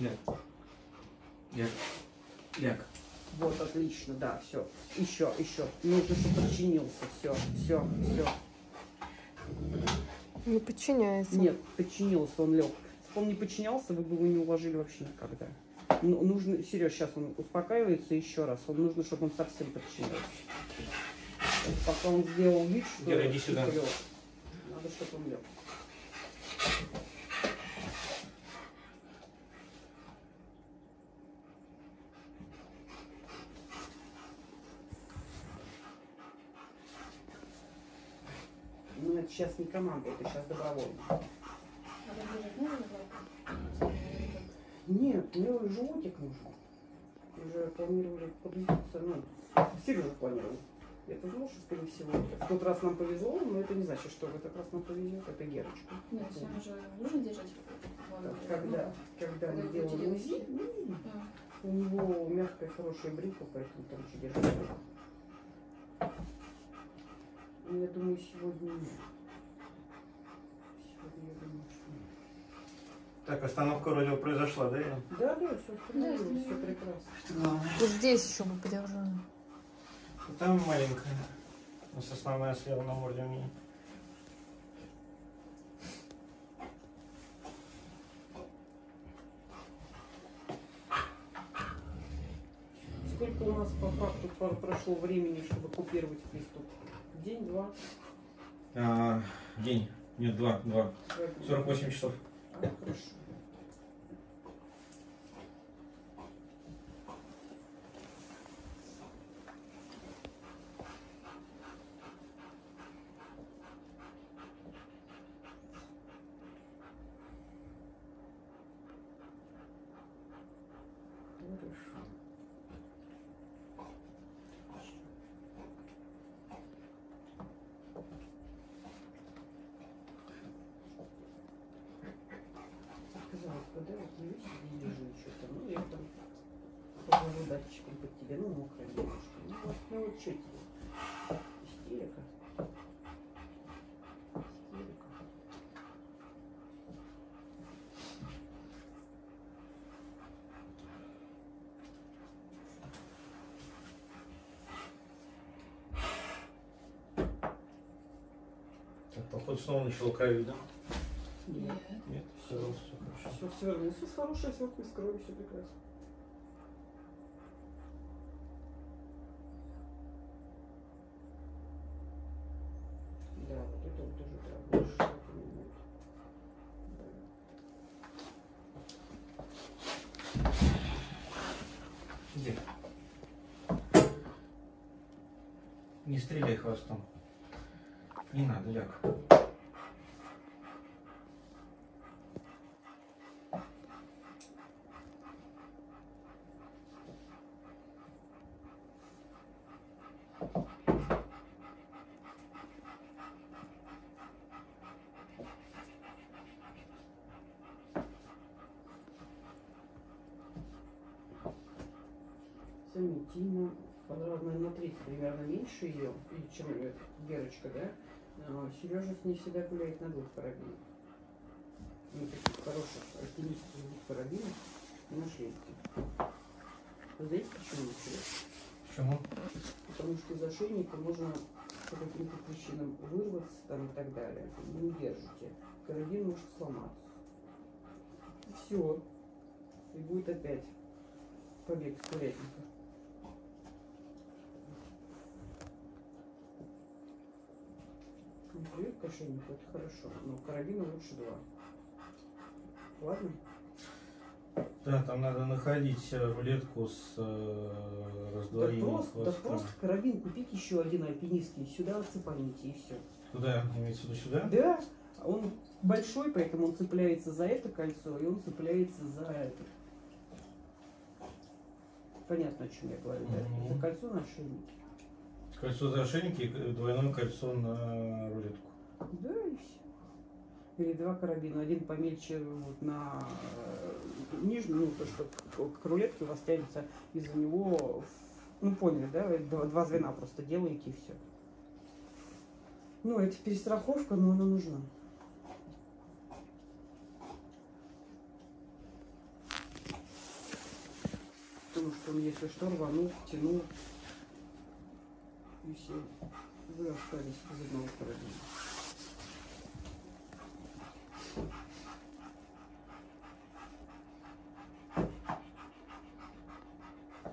Ляг. Ляг. Ляг. Вот, отлично, да, все. Еще, еще. Нужно, чтобы подчинился. Все, все, все. Не подчиняется. Нет, подчинился, он лег. Если бы он не подчинялся, вы бы его не уложили вообще никогда. Ну, нужно, Сереж, сейчас он успокаивается еще раз. Он нужно, чтобы он совсем подчинился. Пока он сделал вид, что Гера, иди сюда. лег. Надо, чтобы он лег. Ну, это сейчас не команда, это сейчас добровольно. А? Нет, мне животик нужен. Уже планировали подвезиться, ну, Сережа планировал. Знал, что, скорее всего, в тот раз нам повезло, но это не значит, что в этот раз нам повезет. Это Герочка. Нет, всем же нужно держать Так, ладно, Когда, когда мы делали УЗИ? А, у него мягкая, хорошая брюха, поэтому там еще держать. Ну, я думаю, сегодня нет. Сегодня я думаю, что нет. Так, остановка вроде произошла, да? Ира? Да, да, все Да, все прекрасно. Вот здесь еще бы подержала. Там маленькая. У нас основная слева на морде у меня. Сколько у нас по факту прошло времени, чтобы купировать приступ? День, два? А, день. Нет, два, два. Два дня. 48 часов. А. Хорошо. Казалось бы, да, вот не видишь, не лежу что-то, ну я там положу датчиком под тебе, ну мокрое немножко. Ну вот, ну вот что тебе? Истерика. Истерика. Походу снова начало кровить, да? Нет. Нет, все, все хорошо. Все, все вернулось. Все хорошее, все из крови, все прекрасно. Да, вот это вот уже да, больше. Да. Где? Не стреляй хвостом. Не надо, ляг. Сами Тима понравилось, наверное, на 30 примерно меньше ее, и чем Герочка, да? А Сережа с ней всегда гуляет на двух карабинах. Мы таких хороших альпинистов двух карабинов не нашли. Вы знаете, почему? Почему? Потому что из ошейника можно по каким-то причинам вырваться там и так далее. Не удержите. Карабин может сломаться. Все. И будет опять побег с курятника. Ну, Привет к ошейнику, это хорошо. Но карабина лучше два. Ладно? Да, там надо находить э, рулетку с э, Да раздвоением просто, да хвоста. просто карабин купить еще один альпинистский, сюда отцепаните и все. Куда? Имеется в виду сюда? Да, он большой, поэтому он цепляется за это кольцо, и он цепляется за это. Понятно, о чем я говорю, да? Мгм. За кольцо на ошейнике. Кольцо за ошейник и двойное кольцо на рулетку. Да, и все. Или два карабина. Один помельче вот на э, нижнюю, ну, то, что к, рулетке у вас тянется из-за него, ну, поняли, да? Вы Два, два звена просто делаете и все. Ну, это перестраховка, но она нужна. Потому что он, если что, рванул, втянул, и все, вы остались без одного карабина.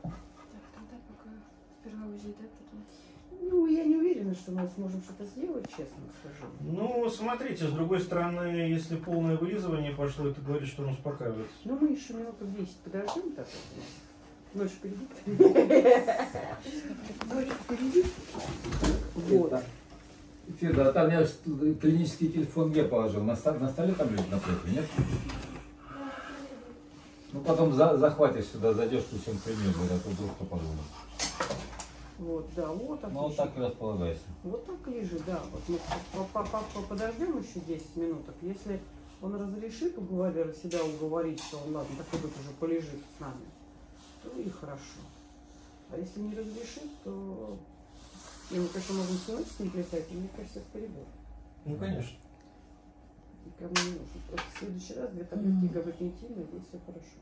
Так, тогда пока сперва УЗИ, да, такие? Ну, я не уверена, что мы сможем что-то сделать, честно скажу. Ну, смотрите, с другой стороны, если полное вылизывание пошло, это говорит, что он успокаивается. Ну, мы еще минуту 10 подождем так. вот. Ночь впереди. Ночь впереди. Вот. Феда, а там я клинический телефон где положил? На, на столе там лежит напротив, нет? Ну потом за- захватишь сюда, зайдешь, пусть он примет, говорят, тут вдруг кто подумает. Вот, да, вот Ну вот так и располагайся. Вот так лежит, да. Вот мы по- по- по- по- подождем еще 10 минуток. Если он разрешит уговорить, себя уговорить, что он, ладно, так быть, уже полежит с нами, то и хорошо. А если не разрешит, то... Не, мы, конечно, можем ночь с ним плясать, и мне кажется, это перебор. Ну, конечно. Никому не нужно. Вот в следующий раз две таблетки габапентина, и будет все хорошо.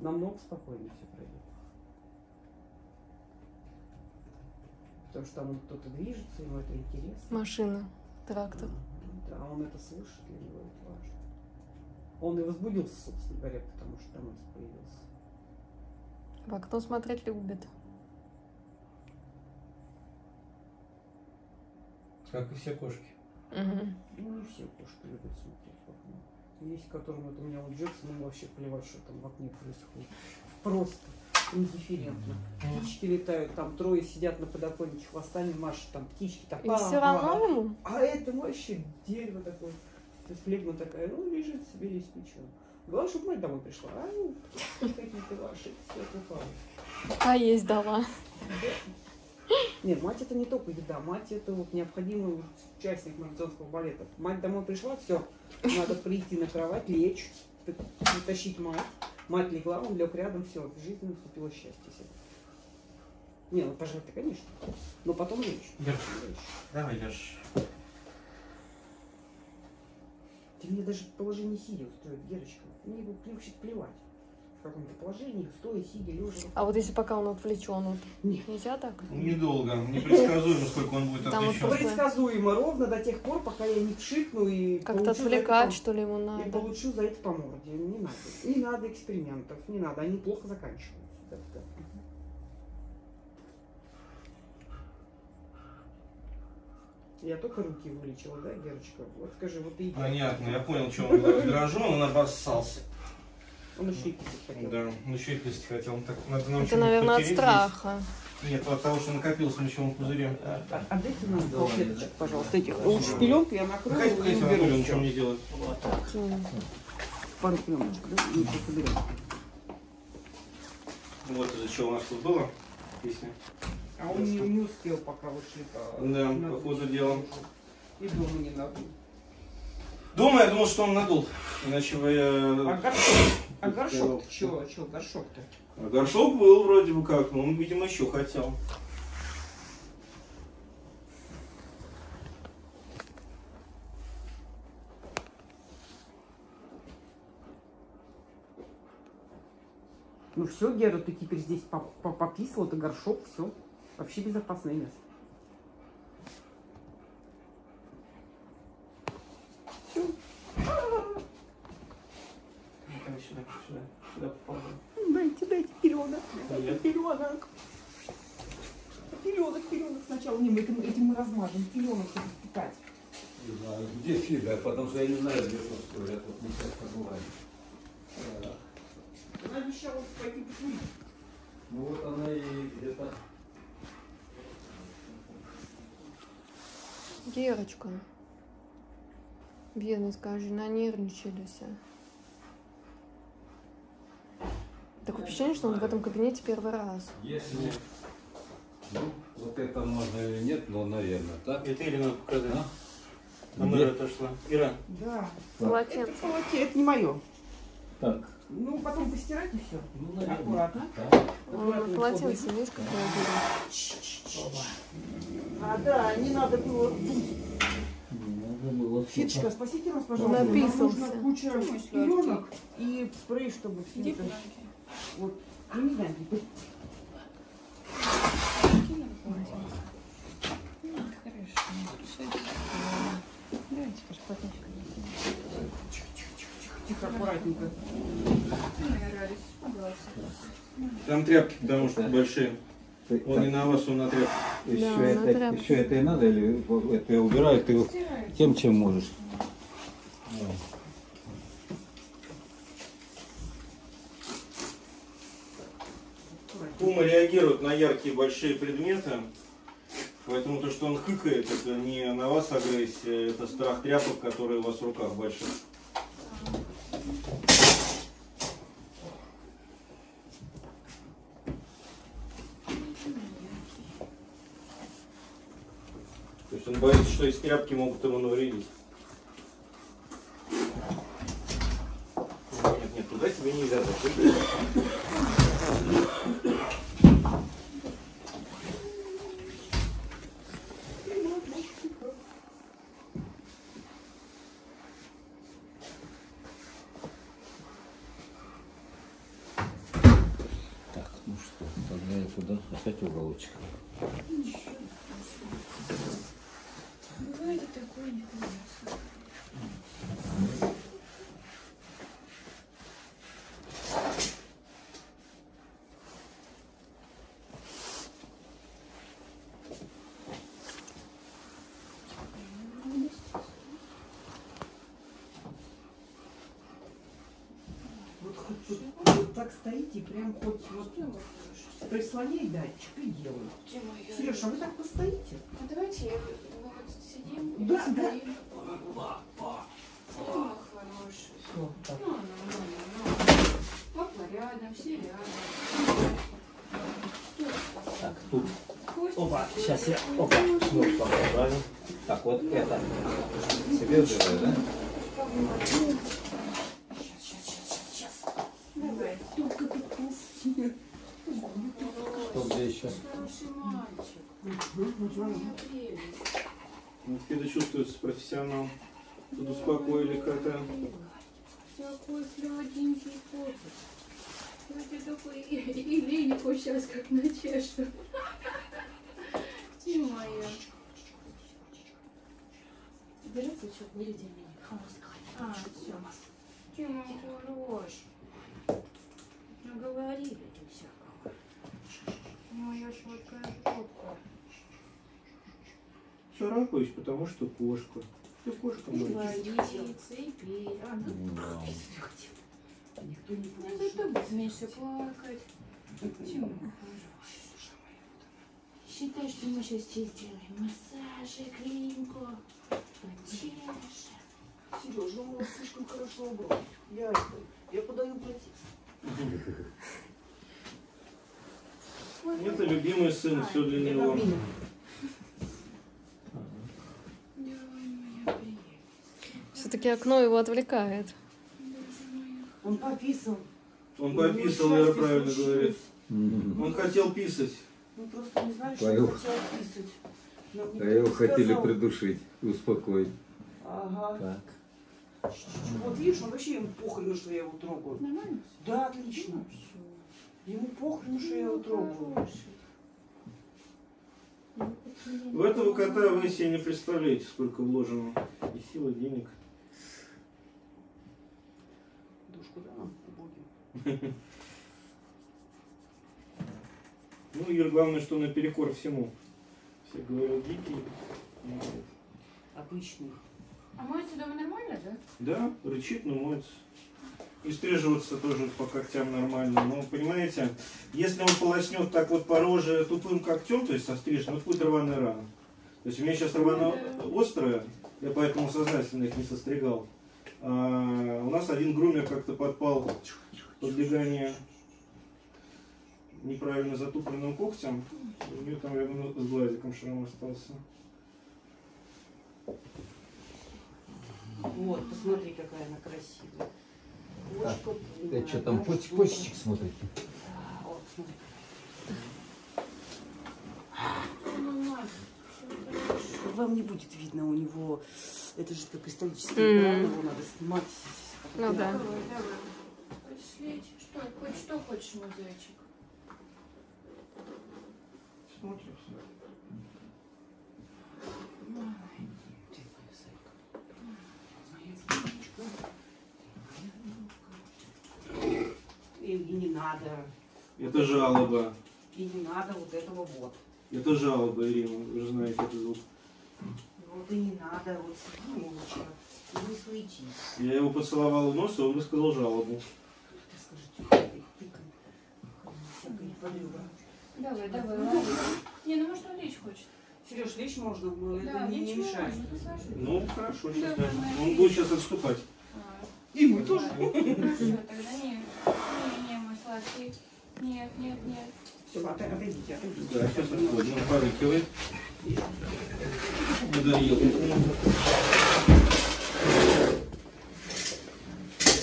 Намного спокойнее все пройдет. Потому что там кто-то движется, ему это интересно. Машина, трактор. Да, он это слышит, для него это важно. Он и возбудился, собственно говоря, потому что там появился. В окно смотреть любит. Как и все кошки. Мгм. Ну, не все кошки любят смотреть в окно. Есть, которым вот у меня у Джексона вообще плевать, что там в окне происходит. Просто индифферентно. Птички летают, там трое сидят на подоконнике, хвостами машут, там птички так. И все равно ему? А это вообще дерево такое. То есть флегма такая, ну, лежит себе и спичь. Главное, чтобы мать домой пришла. А ну, какие-то ваши. А есть дала. Нет, мать это не только еда, мать это вот необходимый участник маратонского балета. Мать домой пришла, все, надо прийти на кровать, лечь, притащить мать. Мать легла, он лег рядом, все, в жизни наступило счастье. себе. Не, ну пожалуйста, конечно. Но потом лечь. Держи. Лечь. Давай, держи. Ты мне даже положение сидя устроит, Герочка. Мне его вообще плевать. В каком-то положении, стоя, сидя, лежа. А вот если пока он отвлечен, вот Нет. нельзя так? Недолго, непредсказуемо, сколько он будет Там отвлечен. Предсказуемо ровно до тех пор, пока я не пшикну и Как-то отвлекать, что ли, ему и надо? получу за это по морде. Не надо. Не надо экспериментов, не надо. Они плохо заканчиваются. Да, да. Я только руки вылечила, да, Герочка? Вот скажи, вот ты Понятно, я понял, что он раздражен, он обоссался. Он еще и писать хотел. Да, ну еще и писать хотел. Он Так, надо нам Это, наверное, от страха. здесь. Нет, от того, что накопился в мочевом пузыре. А- Отдайте нам салфеточек, пожалуйста. Эти, лучше пеленку я накрою и какая уберу он ничего не делает? М. Пару пленочек, да? И сейчас уберем. Вот из-за чего у нас тут было песня. А он не, не успел, пока вы шли по... Да, на по ходу дела. И дома не надо. Дома я думал, что он надул. Иначе вы... А э, горшок? А горшок? Чего? Чего горшок-то? а Горшок был вроде бы как, но он, видимо, еще хотел. Ну все, Гера, ты теперь здесь по- по- пописал, это горшок, все. Вообще безопасное место. Все. Давай сюда, сюда, сюда попробуем. Дайте, дайте пеленок. Нет. Пеленок. Пеленок, пеленок сначала. Не, мы этим, этим мы размажем. Пеленок чтобы впитать. Не знаю, где фига, потому что я не знаю, где тут я тут не часто бываю. Да. Она обещала пойти покурить. Ну вот она и где-то... Герочка. Бедный, скажи, нанервничались. Такое впечатление, что он в этом кабинете первый раз. Если... Ну, вот это можно или нет, но, наверное, так? Это Ирина показать. А? Ира отошла. Ира, Да. Это Полотенце. полотенце, это не мое. Так. Ну, потом постирать и все. Ну, наверное. Аккуратно. На полотенце, видишь, как реагирует? А, да, не надо было Фиточка, спасите нас, пожалуйста. Нам Написался. нужно куча пеленок и спрей, чтобы все это... Вот, ну не знаю, нам хорошо. Давайте, пожалуйста, тихо, аккуратненько. там тряпки, потому что большие. Он не на вас, он на тряпки. Еще, Да, на это, тряпке. еще это и надо, или это я убираю, ты тем, чем можешь. Пума реагирует на яркие большие предметы. Поэтому то, что он хыкает, это не на вас агрессия, это страх тряпок, которые у вас в руках больших. То есть он боится, что из тряпки могут ему навредить. Нет, нет, туда тебе нельзя закрыть. Так, ну что, тогда я опять уголочек. Вот тут вот так стоите, прям хоть вот прислоняй датчик и делай. Сереж, а вы так постоите? А давайте я, мы вот сидим и Да. О, хороший. Всё, так. Ну, ну, ну, ну, ну. Папа рядом, все рядом. Так, тут. Опа, сейчас я, опа, ну, поправим. Так, вот это. Себе убираю, да? Давай. Что где еще? Хороший мальчик. Мгм, Моя мгм. прелесть. Вот Фида чувствуется профессионал. Тут успокоили кота. Такой сладенький котик. жопу сейчас как начешу. Ты моя. Бери пучок, берите меня. А, все. Тима, хорош. Наговорили ты всякого. Моя сладкая попка. Царапаюсь, потому что кошка. Ты кошка моя. Водица и пей. А, ну, Никто не ну зато будешь меньше плакать. Хорош. Считай, что мы сейчас тебе сделаем массажик, линьку, почешем. Сережа, он слишком хорошо убрал. Я, я подаю протест. Это любимый сын, все для него. Все-таки окно его отвлекает. Он пописал. Он пописал, Вера правильно говорит. Он хотел писать. Мы просто не знали, что он хотел писать. А его хотели придушить и успокоить. Ага. Так. Вот видишь, он вообще ему похрен, что я его трогаю. Нормально? Да, отлично. Ему похрен, что я его трогаю. В этого кота вы себе не представляете, сколько вложено и сил, и денег. Душку, да, нам убогим. Ну, Юр, главное, что наперекор всему. Все говорят, дикий. Ну, Обычный. А моется дома нормально, да? Да, рычит, но моется. И стриживаться тоже по когтям нормально. Но, понимаете, если он полоснет так вот по роже тупым когтем, то есть со стрижем, это будет рваная рана. То есть у меня сейчас рвана острая, я поэтому сознательно их не состригал. А у нас один грумер как-то подпал под влияние неправильно затупленным когтем. У нее там рядом с глазиком шрам остался. Вот, посмотри, какая она красивая. Кошка Это что пыльная, там, поч- что почечек смотрите? Да, Вот, смотри. Вам не будет видно у него, это же как экран, его надо снимать. Ну да. Давай, давай. Пошли. Что, хоть что хочешь, мой зайчик? Зайчка. И, и не надо, Это жалоба. и не надо вот этого вот. Это жалоба, Ирина, вы же знаете этот звук. Вот и не надо, вот сиди молча, и не суетись. Я его поцеловал в нос, и он высказал жалобу. Давай, давай, ладно. Не, ну может он лечь хочет. Сереж, лечь можно, но это Да, не, не мешает. можно. Ну, хорошо, сейчас Давай, да. моя Он будет сейчас отступать. А, И мы тоже. Хорошо, тогда нет. Не, не, мой сладкий. Нет, нет, нет. Все, отойдите, отойдите. Да, сейчас отходим. Он порыкивает. Надоел.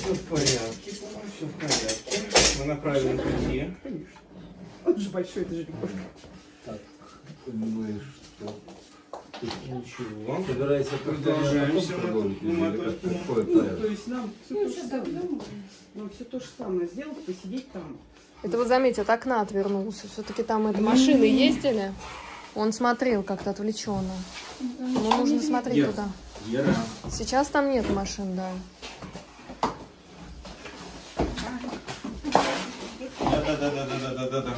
Все в порядке, по-моему, все в порядке. Мы на правильном пути. Конечно. Он же большой, это же не кошка. Так, понимаешь, что Ничего. собираешься Продолжаемся мы- Ну, порядок? то есть нам все Ну, то же сейчас самое. добьем. Нам все то же самое сделать, посидеть там. Это вот заметь, от окна отвернулся. Все-таки там это машины ездили. Он смотрел как-то отвлеченно. Ему нужно смотреть туда. Яра. Сейчас там нет машин, да. Да-да-да-да-да-да-да.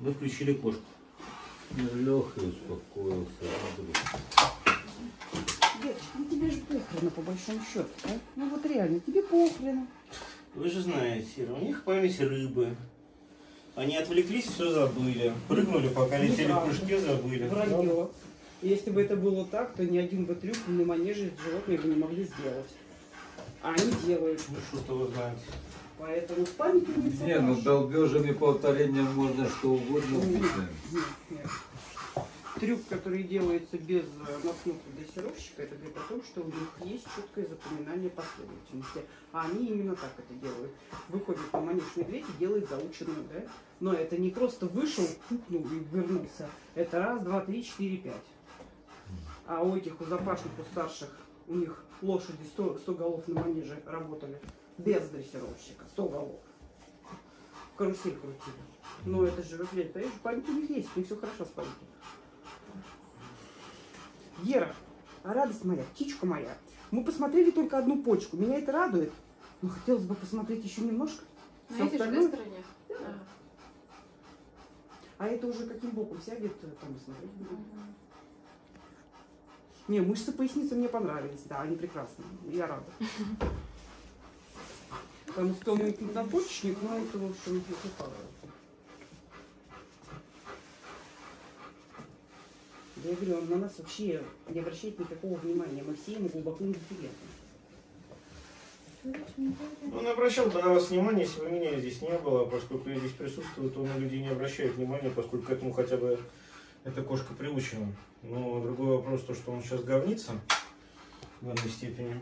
Вы включили кошку. Леха успокоился. Деточка, ну тебе же похрена по большому счету, а? Ну вот реально, тебе похрена. Вы же знаете, у них память рыбы. Они отвлеклись, все забыли. Прыгнули, пока летели в Неправда. прыжке, забыли. Вранье. Если бы это было так, то ни один бы трюк на манеже животные бы не могли сделать. А они делают. Ну что-то вы знаете. Поэтому с памятью не все Не, ну долбежами повторением можно что угодно Нет, нет, нет. Трюк, который делается без э, насмотра дрессировщика, это говорит о том, что у них есть четкое запоминание последовательности. А они именно так это делают. Выходит на манеж медведь и делает заученную, да? Но это не просто вышел, пукнул и вернулся. Это раз, два, три, четыре, пять. А у этих, у запашных, у старших, у них лошади 100, 100 голов на манеже работали без дрессировщика. 100 голов. карусель крутили. Ну это же, блядь, понимаешь, память у них есть, у них все хорошо с памятью. Вера, а радость моя, птичка моя, мы посмотрели только одну почку. Меня это радует. Но хотелось бы посмотреть еще немножко. На Всё этой да, остальное- стороне? Ага. А это уже каким боком сядет, там смотреть будем. Не, мышцы поясницы мне понравились, да, они прекрасные. Я рада. Там темный надпочечник, но это, в общем, это понравилось. Я говорю, он на нас вообще не обращает никакого внимания. Мы все ему глубоко индифферентны. Он обращал бы на вас внимание, если бы меня здесь не было, поскольку я здесь присутствую, то на людей не обращает внимания, поскольку к этому хотя бы эта кошка приучена. Но другой вопрос, то, что он сейчас говнится в данной степени.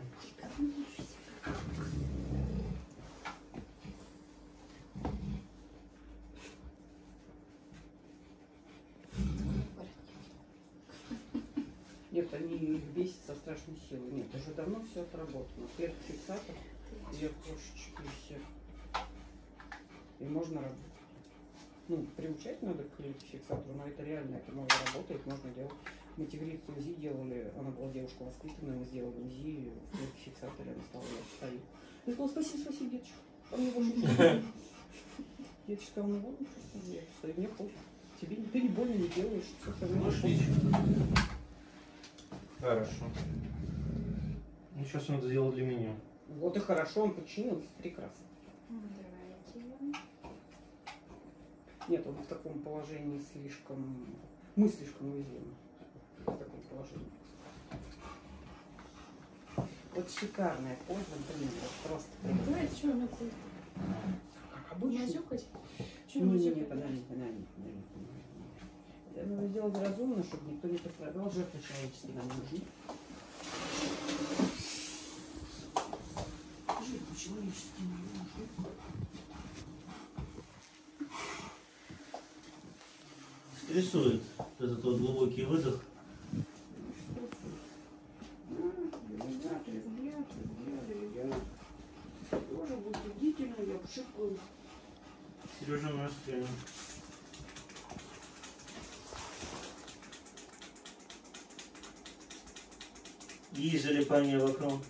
Нет, они их бесят со страшной силой. Нет, уже давно все отработано. Первый фиксатор, две кошечки и все. И можно работать. Ну, приучать надо к фиксатору, но это реально, это много работает, можно делать. Мы тигрицу УЗИ делали, она была девушка воспитанная, мы сделали УЗИ, в фиксаторе она стала, я стою. Я сказала, спасибо, спасибо, деточка. А мне больше ничего не надо». Деточка, мне вот я стою, мне пофиг. Тебе ты не больно не делаешь, все остальное. Ну, пофиг». отлично. Хорошо. Ну, сейчас он это сделал для меня. Вот и хорошо, он подчинился, прекрасно. Нет, он в таком положении слишком... Мы слишком уязвимы в таком положении. Вот шикарная поза, блин, вот просто прекрасно. Знаете, что надо Как обычно. мазюкать? Что Не, не, не, подожди, подожди, подожди, надо сделать разумно, чтобы никто не пострадал. Жертвы человеческие нам не нужны. Жертвы человеческие нам не нужны. Стрессует этот вот глубокий выдох. Ребята, ребята, ребята, ребята. Тоже будьте бдительны, я пшикаю. Сережа на сцене. Есть залипание вокруг.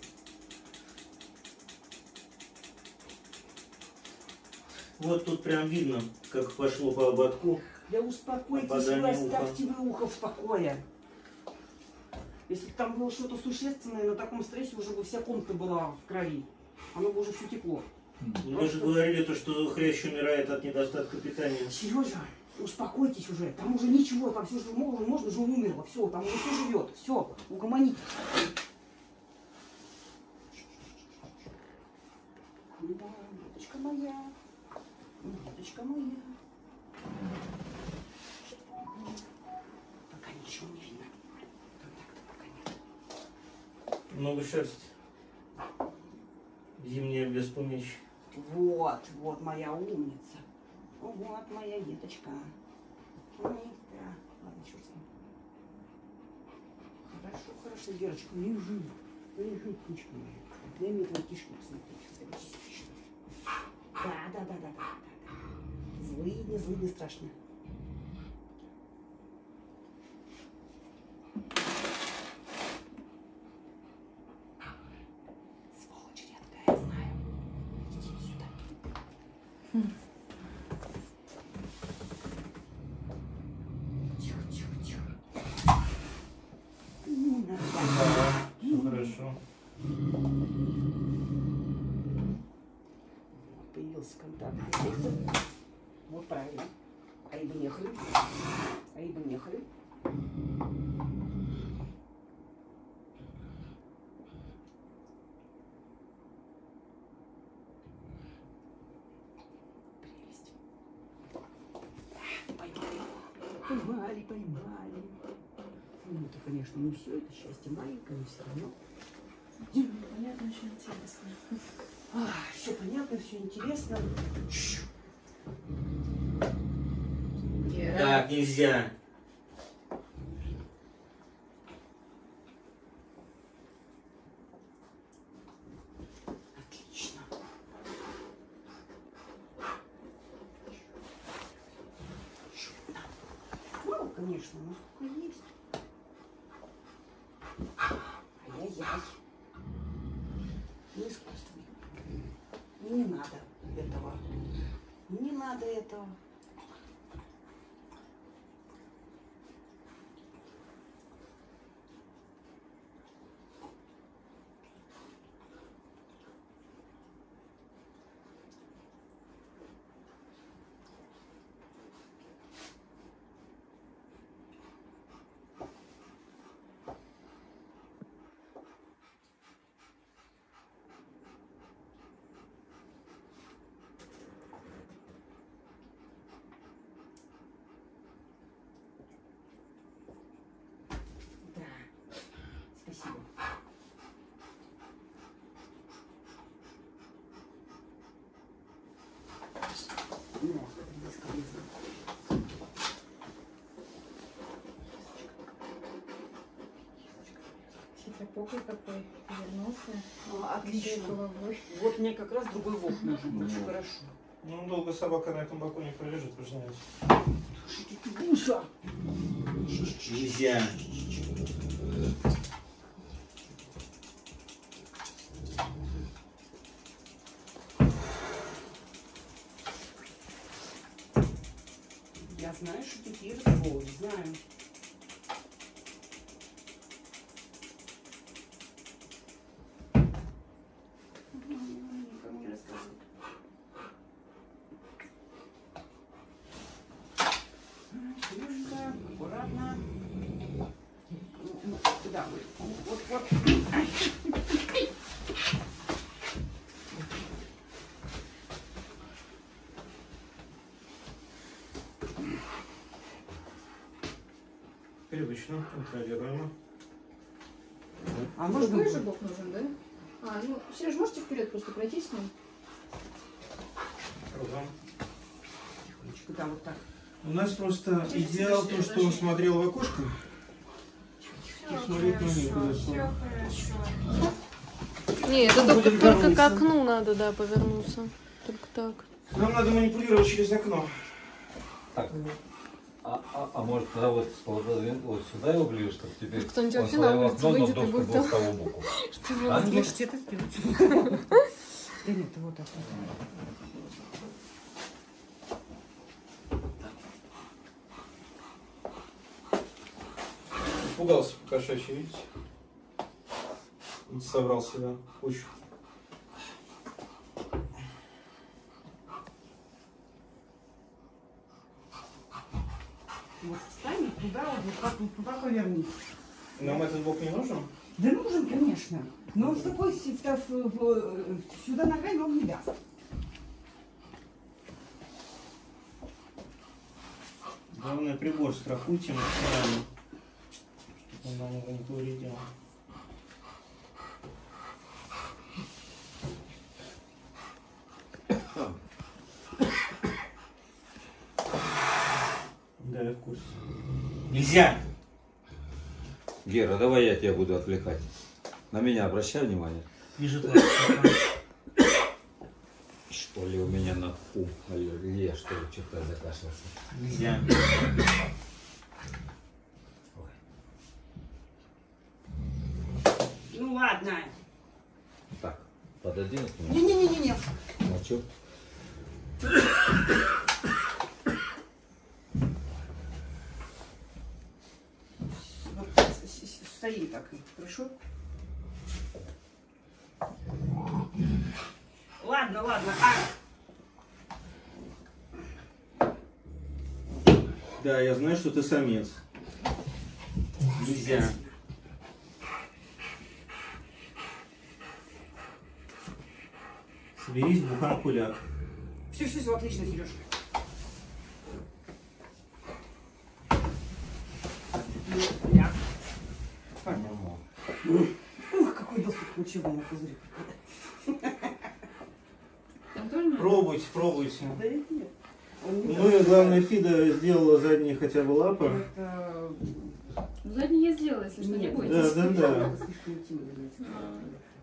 Вот тут прям видно, как пошло по ободку. Да успокойтесь, вы оставьте вы ухо в покое. Если бы там было что-то существенное, на таком стрессе уже бы вся комната была в крови. Оно бы уже все текло. Мы же говорили, то, что хрящ умирает от недостатка питания. Сережа, успокойтесь уже. Там уже ничего, там все же можно, можно же умерло. Все, там уже все живет. Все, угомонитесь. Да, деточка моя. Деточка моя. Пока ничего не видно. Контакта пока нет. Много шерсти. Зимняя без помощи. Вот, вот моя умница. Вот моя деточка. Ладно, черт с ним. Хорошо, хорошо, Верочка, лежи. Лежи, птичка моя. Дай мне твой кишник смотреть. Да, да, да, да, да, да. да. Злые, не злые, не страшно. поехали. Аида, ехали. поймали, поймали. Ну, это, конечно, не все, это счастье маленькое, но все равно. Понятно, очень интересно. А, все понятно, все интересно. Шу. 15 anos. Ну. Хитропопый какой. Вернулся. Ну, отлично. головой. Вот мне как раз другой вок нужен. Очень хорошо. Ну, долго собака на этом балконе пролежит, вы же знаете. Слушайте, ты гуся! Нельзя. Привычно, контролируемо. А можно же бок нужен, да? А, ну, Сереж, можете вперед просто пройти с ним? Кругом. Тихонечко, да, вот так. У нас просто идеал то, что он смотрел в окошко. И смотреть на них Все хорошо. Не, это только, только к окну надо, да, повернуться. Только так. Нам надо манипулировать через окно. Так. А, может тогда вот, вот сюда его ближе, чтобы теперь Кто-нибудь он вообще свое на улицу выйдет и будет был там. с того боку. Что вы А? Можете это сделать? Да нет, вот так. Испугался покошачий, видите? Собрал себя в кучу. Вот встань туда, вот так вот туда повернись. Нам этот бок не нужен? Да нужен, конечно. Но в такой в- в- сюда ногами он не даст. Главное прибор страхуйте максимально, чтобы он нам его не повредил. Да, я в курсе. Нельзя! Гера, давай я тебя буду отвлекать. На меня обращай внимание. Лапка. Что ли у меня на ум аллергия, что ли, что-то закашлялся. Нельзя. Ну ладно. Так, под один Не-не-не-не. А что? Вот с- Стои так, хорошо? Ладно, ладно. А, Да, я знаю, что ты самец. Нельзя. Соберись, бухан куляк. все, все, все, отлично, Сереж. Я. Ух, какой доступ к мочевому пузырю. Пробуйте, пробуйте. Да нет, Ну и главное, Фида сделала задние хотя бы лапы. Это... Ну, задний я сделала, если что, не бойтесь. Да, да, да. Тебя.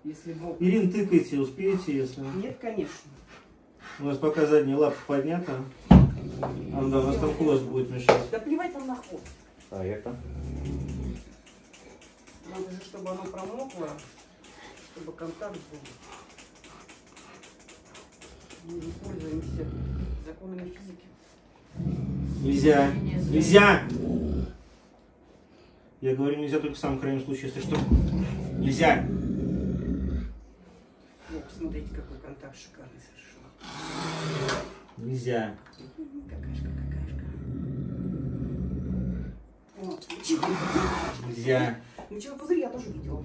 Если бог... Ирин, тыкайте, успеете, если. Нет, конечно. У нас пока задняя лапа поднята. А, да, у нас там хвост будет мешать. Да плевать там на хвост. А это? Надо же, чтобы оно промокло, чтобы контакт был. Мы не пользуемся законами физики. Нельзя. Нельзя! Я говорю, нельзя только в самом крайнем случае, если что. Нельзя! Вот, посмотрите, какой контакт шикарный совершенно. Нельзя. Какашка, какашка. О. Нельзя. Ничего, пузырь я тоже видела.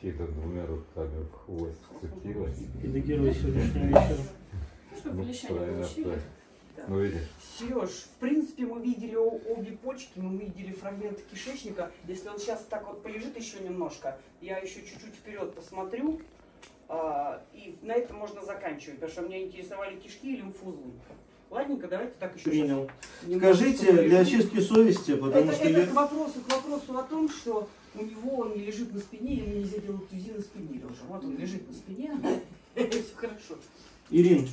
Фида двумя руками в хвост вцепилась. И до героя сегодняшнего вечера. Что, Ну, Фелищане правильно, получили? правильно. Ну, видишь, Сереж, в принципе, мы видели обе почки, мы видели фрагменты кишечника. Если он сейчас так вот полежит еще немножко, я еще чуть-чуть вперед посмотрю, а, и на этом можно заканчивать, потому что меня интересовали кишки и лимфузлы. Ладненько, давайте так еще Принял. Скажите, для очистки совести, потому это, что это я... к вопросу, к вопросу о том, что у него он не лежит на спине, ему нельзя делать УЗИ на спине лежа. Вот он лежит на спине, все хорошо. Ирин,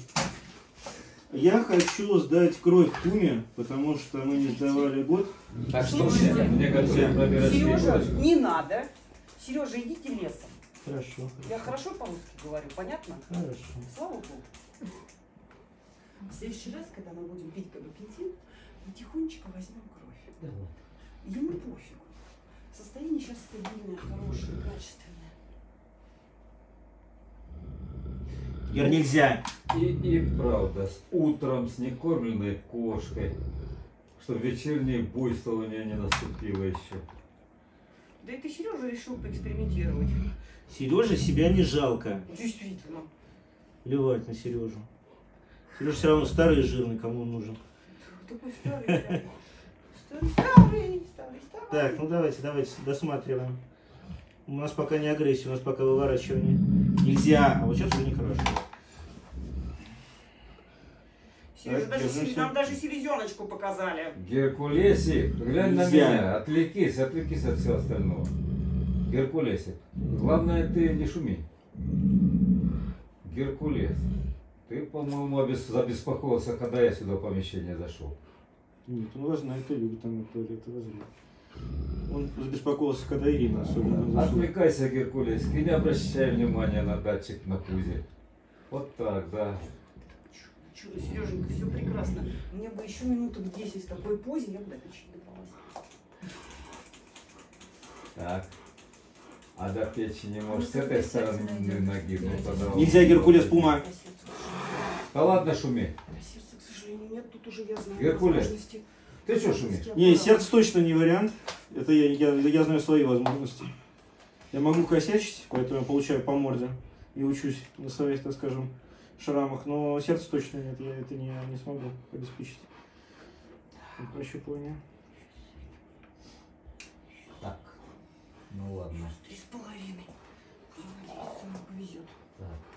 я хочу сдать кровь Куме, потому что мы не сдавали год. А что мне? Мне кажется, пробирать Сережа, не надо. Сережа, идите лесом. Хорошо. Я хорошо по-русски говорю, понятно? Хорошо. Слава Богу. В следующий раз, когда мы будем пить габапентин, мы тихонечко возьмем кровь. Ему пофигу. Состояние сейчас стабильное, хорошее, качественное. Яр, нельзя. И, и правда, с утром с некормленной кошкой, чтобы вечернее буйство у нее не наступило еще. Да это Сережа решил поэкспериментировать. Сереже себя не жалко. Действительно. Плевать на Сережу. Сережа все равно старый и жирный, кому он нужен. Такой старый. прям. Старый, старый, старый, старый. Так, ну давайте, давайте, досматриваем. У нас пока не агрессия, у нас пока выворачивание. Нельзя, а вот сейчас уже нехорошо. Сережа, Так, даже, держимся. селе- нам даже селезеночку показали. Геркулесик, глянь на меня, отвлекись, отвлекись от всего остального. Геркулесик, главное ты не шуми. Геркулес, ты, по-моему, забеспокоился, когда я сюда в помещение зашел. Нет, он вас знает и любит там туалет, это возможно. Он забеспокоился, когда Ирина особенно зашла. Отвлекайся, Геркулес, и не обращай внимания на датчик на пузе. Вот так, да. Чудо, Сереженька, все прекрасно. Мне бы еще минуток 10 в такой позе, я бы до печи добралась. Так. А до печени, может, с этой стороны ноги, ну тогда... Нельзя, Геркулес, Пума. Да ладно шуми. а сердце, к сожалению, нет. Тут уже я знаю возможности. Ты что шумишь? Не, сердце точно не вариант. Это я, я, я знаю свои возможности. Я могу косячить, поэтому я получаю по морде и учусь на своих, так скажем, шрамах. Но сердце точно нет, я это не, не смогу обеспечить. Прощупывание. Так. Ну ладно. Три с половиной. Надеюсь, повезет. Так.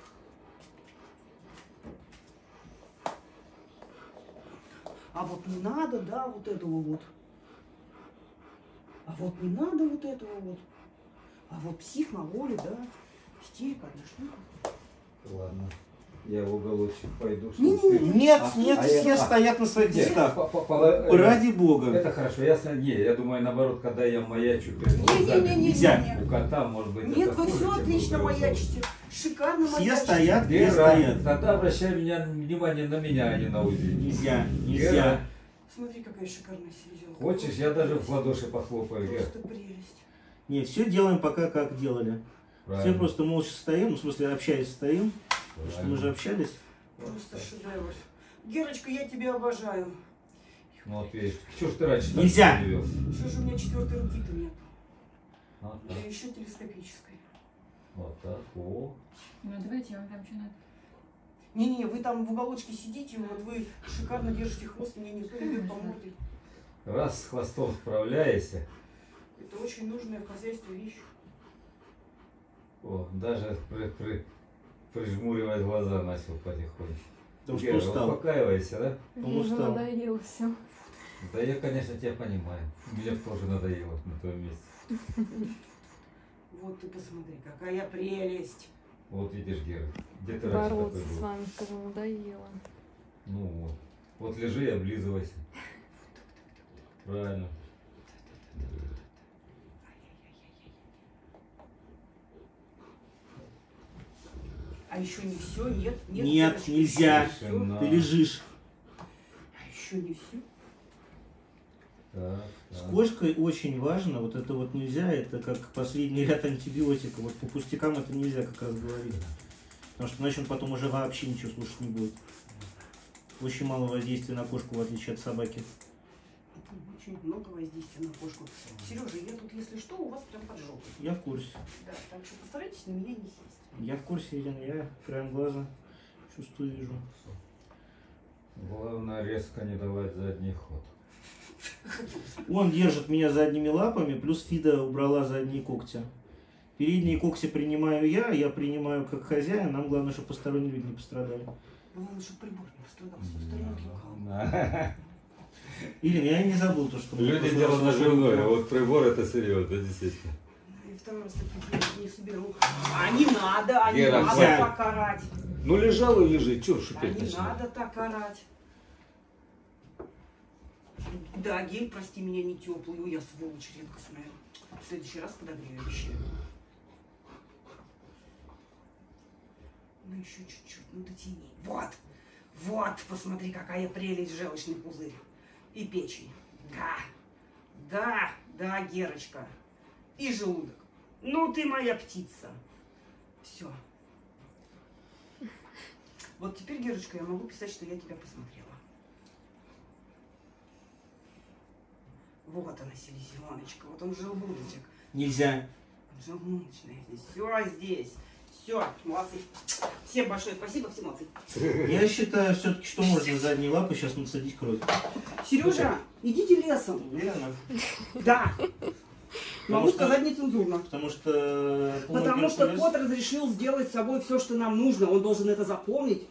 А вот не надо, да, вот этого вот. А вот не надо вот этого вот. А вот псих на воле, да. Истерика, одна штука. Ладно. Я в уголочек пойду. чтобы Не-не-не. ты- Нет, А- нет, а я- все а- стоят на своих местах. по- по- по- Ради бога. Это хорошо, ясно. Не, я думаю, наоборот, когда я маячу перед глазами, Не-не-не-не-не. у кота, может быть, Нет, вы все отлично маячите. Шикарно Все маячите. стоят, где стоят. тогда обращай меня, внимание на меня, а не на УЗИ. Нельзя, нельзя. Гера, Смотри, какая шикарная селезенка. хочешь, я даже в ладоши похлопаю, Гера. Просто прелесть. Нет, все делаем пока как делали. Все Правильно. просто молча стоим, ну, в смысле общаясь стоим, потому что мы же общались. Просто шедевр. Герочка, я тебя обожаю. Ну вот видишь, что ж ты раньше Нельзя. не? Что же у меня четвертой руки-то нет? Вот Да так, еще телескопической. Вот так, о. Ну, давайте, вам там что надо. Не-не, вы там в уголочке сидите, вот вы шикарно держите хвост, мне никто не бьет по морде. Раз с хвостом справляешься, Это очень нужная в хозяйстве вещь. о, даже при, при, прижмуривать глаза начал потихоньку. Потому что устал. успокаивайся, да? Он устал. надоело все. Да я, конечно, тебя понимаю. Мне б тоже надоело на твоем месте. Вот ты посмотри, какая прелесть. Вот видишь, Гера, где ты раньше Бороться такой с был? вами, скажу, надоело. Ну вот. Вот лежи и облизывайся. Правильно. А еще не все, нет, нет. Нет, нельзя. Ты лежишь. А еще не все. Так, С так. кошкой очень важно, вот это вот нельзя, это как последний ряд антибиотика. Вот по пустякам это нельзя как раз говорить. Потому что иначе он потом уже вообще ничего слушать не будет. Очень мало воздействия на кошку, в отличие от собаки. Очень много воздействия на кошку. Сережа, я тут, если что, у вас прям под жопой. Я в курсе. Да, так что постарайтесь на меня не сесть. Я в курсе, Елена, я краем глаза чувствую, вижу. Главное резко не давать задний ход. Он держит меня задними лапами, плюс Фида убрала задние когти. Передние когти принимаю я, я принимаю как хозяин, нам главное, чтобы посторонние люди не пострадали. Главное, чтобы прибор не пострадал, отвлекал. Да. Или я не забыл то, что... Люди дело наживное, а вот прибор это серьезно, действительно. И второй раз таких денег не соберу. А не надо, а не Гера, надо так орать. Ну лежал и лежи, чё А шипеть не начал? надо так орать. Да, гель, прости меня, не теплый. Ой, я сволочь редкостная. В следующий раз подогрею, обещаю. Ну еще чуть-чуть, ну дотяни. Вот, вот, посмотри, какая прелесть желчный пузырь. И печень. Да, да, да, Герочка. И желудок. Ну ты моя птица. Все. Вот теперь, Герочка, я могу писать, что я тебя посмотрела. Вот она, селезеночка, вот он желудочек. Нельзя. Желудочная здесь. Все здесь. Все, молодцы. Всем большое спасибо, все молодцы. Я считаю все-таки, что можно задние лапы сейчас насадить кровь. Сережа, идите лесом. Уверена? Да. Могу что- сказать нецензурно. Потому что... Потому что полный кот разрешил сделать с собой все, что нам нужно. Он должен это запомнить.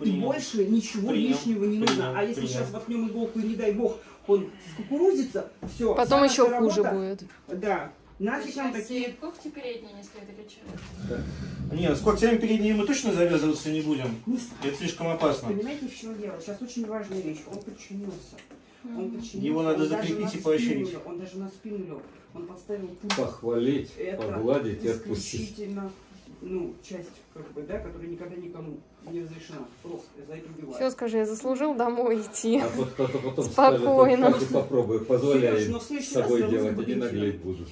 И Принял. больше ничего Принял. лишнего не нужно. Принял. А если Принял. сейчас воткнем иголку и не дай бог он скукурузится, все. Потом еще хуже будет. Да. Нафиг нам такие. когти передние не стоит или что? Нет, с когтями передними мы точно завязываться не будем. Не Это слишком опасно. Понимаете, в чем дело? Сейчас очень важная вещь. Он подчинился. Он подчинился. Его надо он закрепить и поощрить. лег, Он даже на спину лег. Он подставил путь. Похвалить, Это погладить и отпустить. исключительно, ну, часть, как бы, да, которая никогда никому не разрешена. Просто за это Все, убивают. скажи, я заслужил домой идти. А вот кто-то потом Спокойно. скажет, попробуй, позволяй с собой делать, буду а не наглеть будут.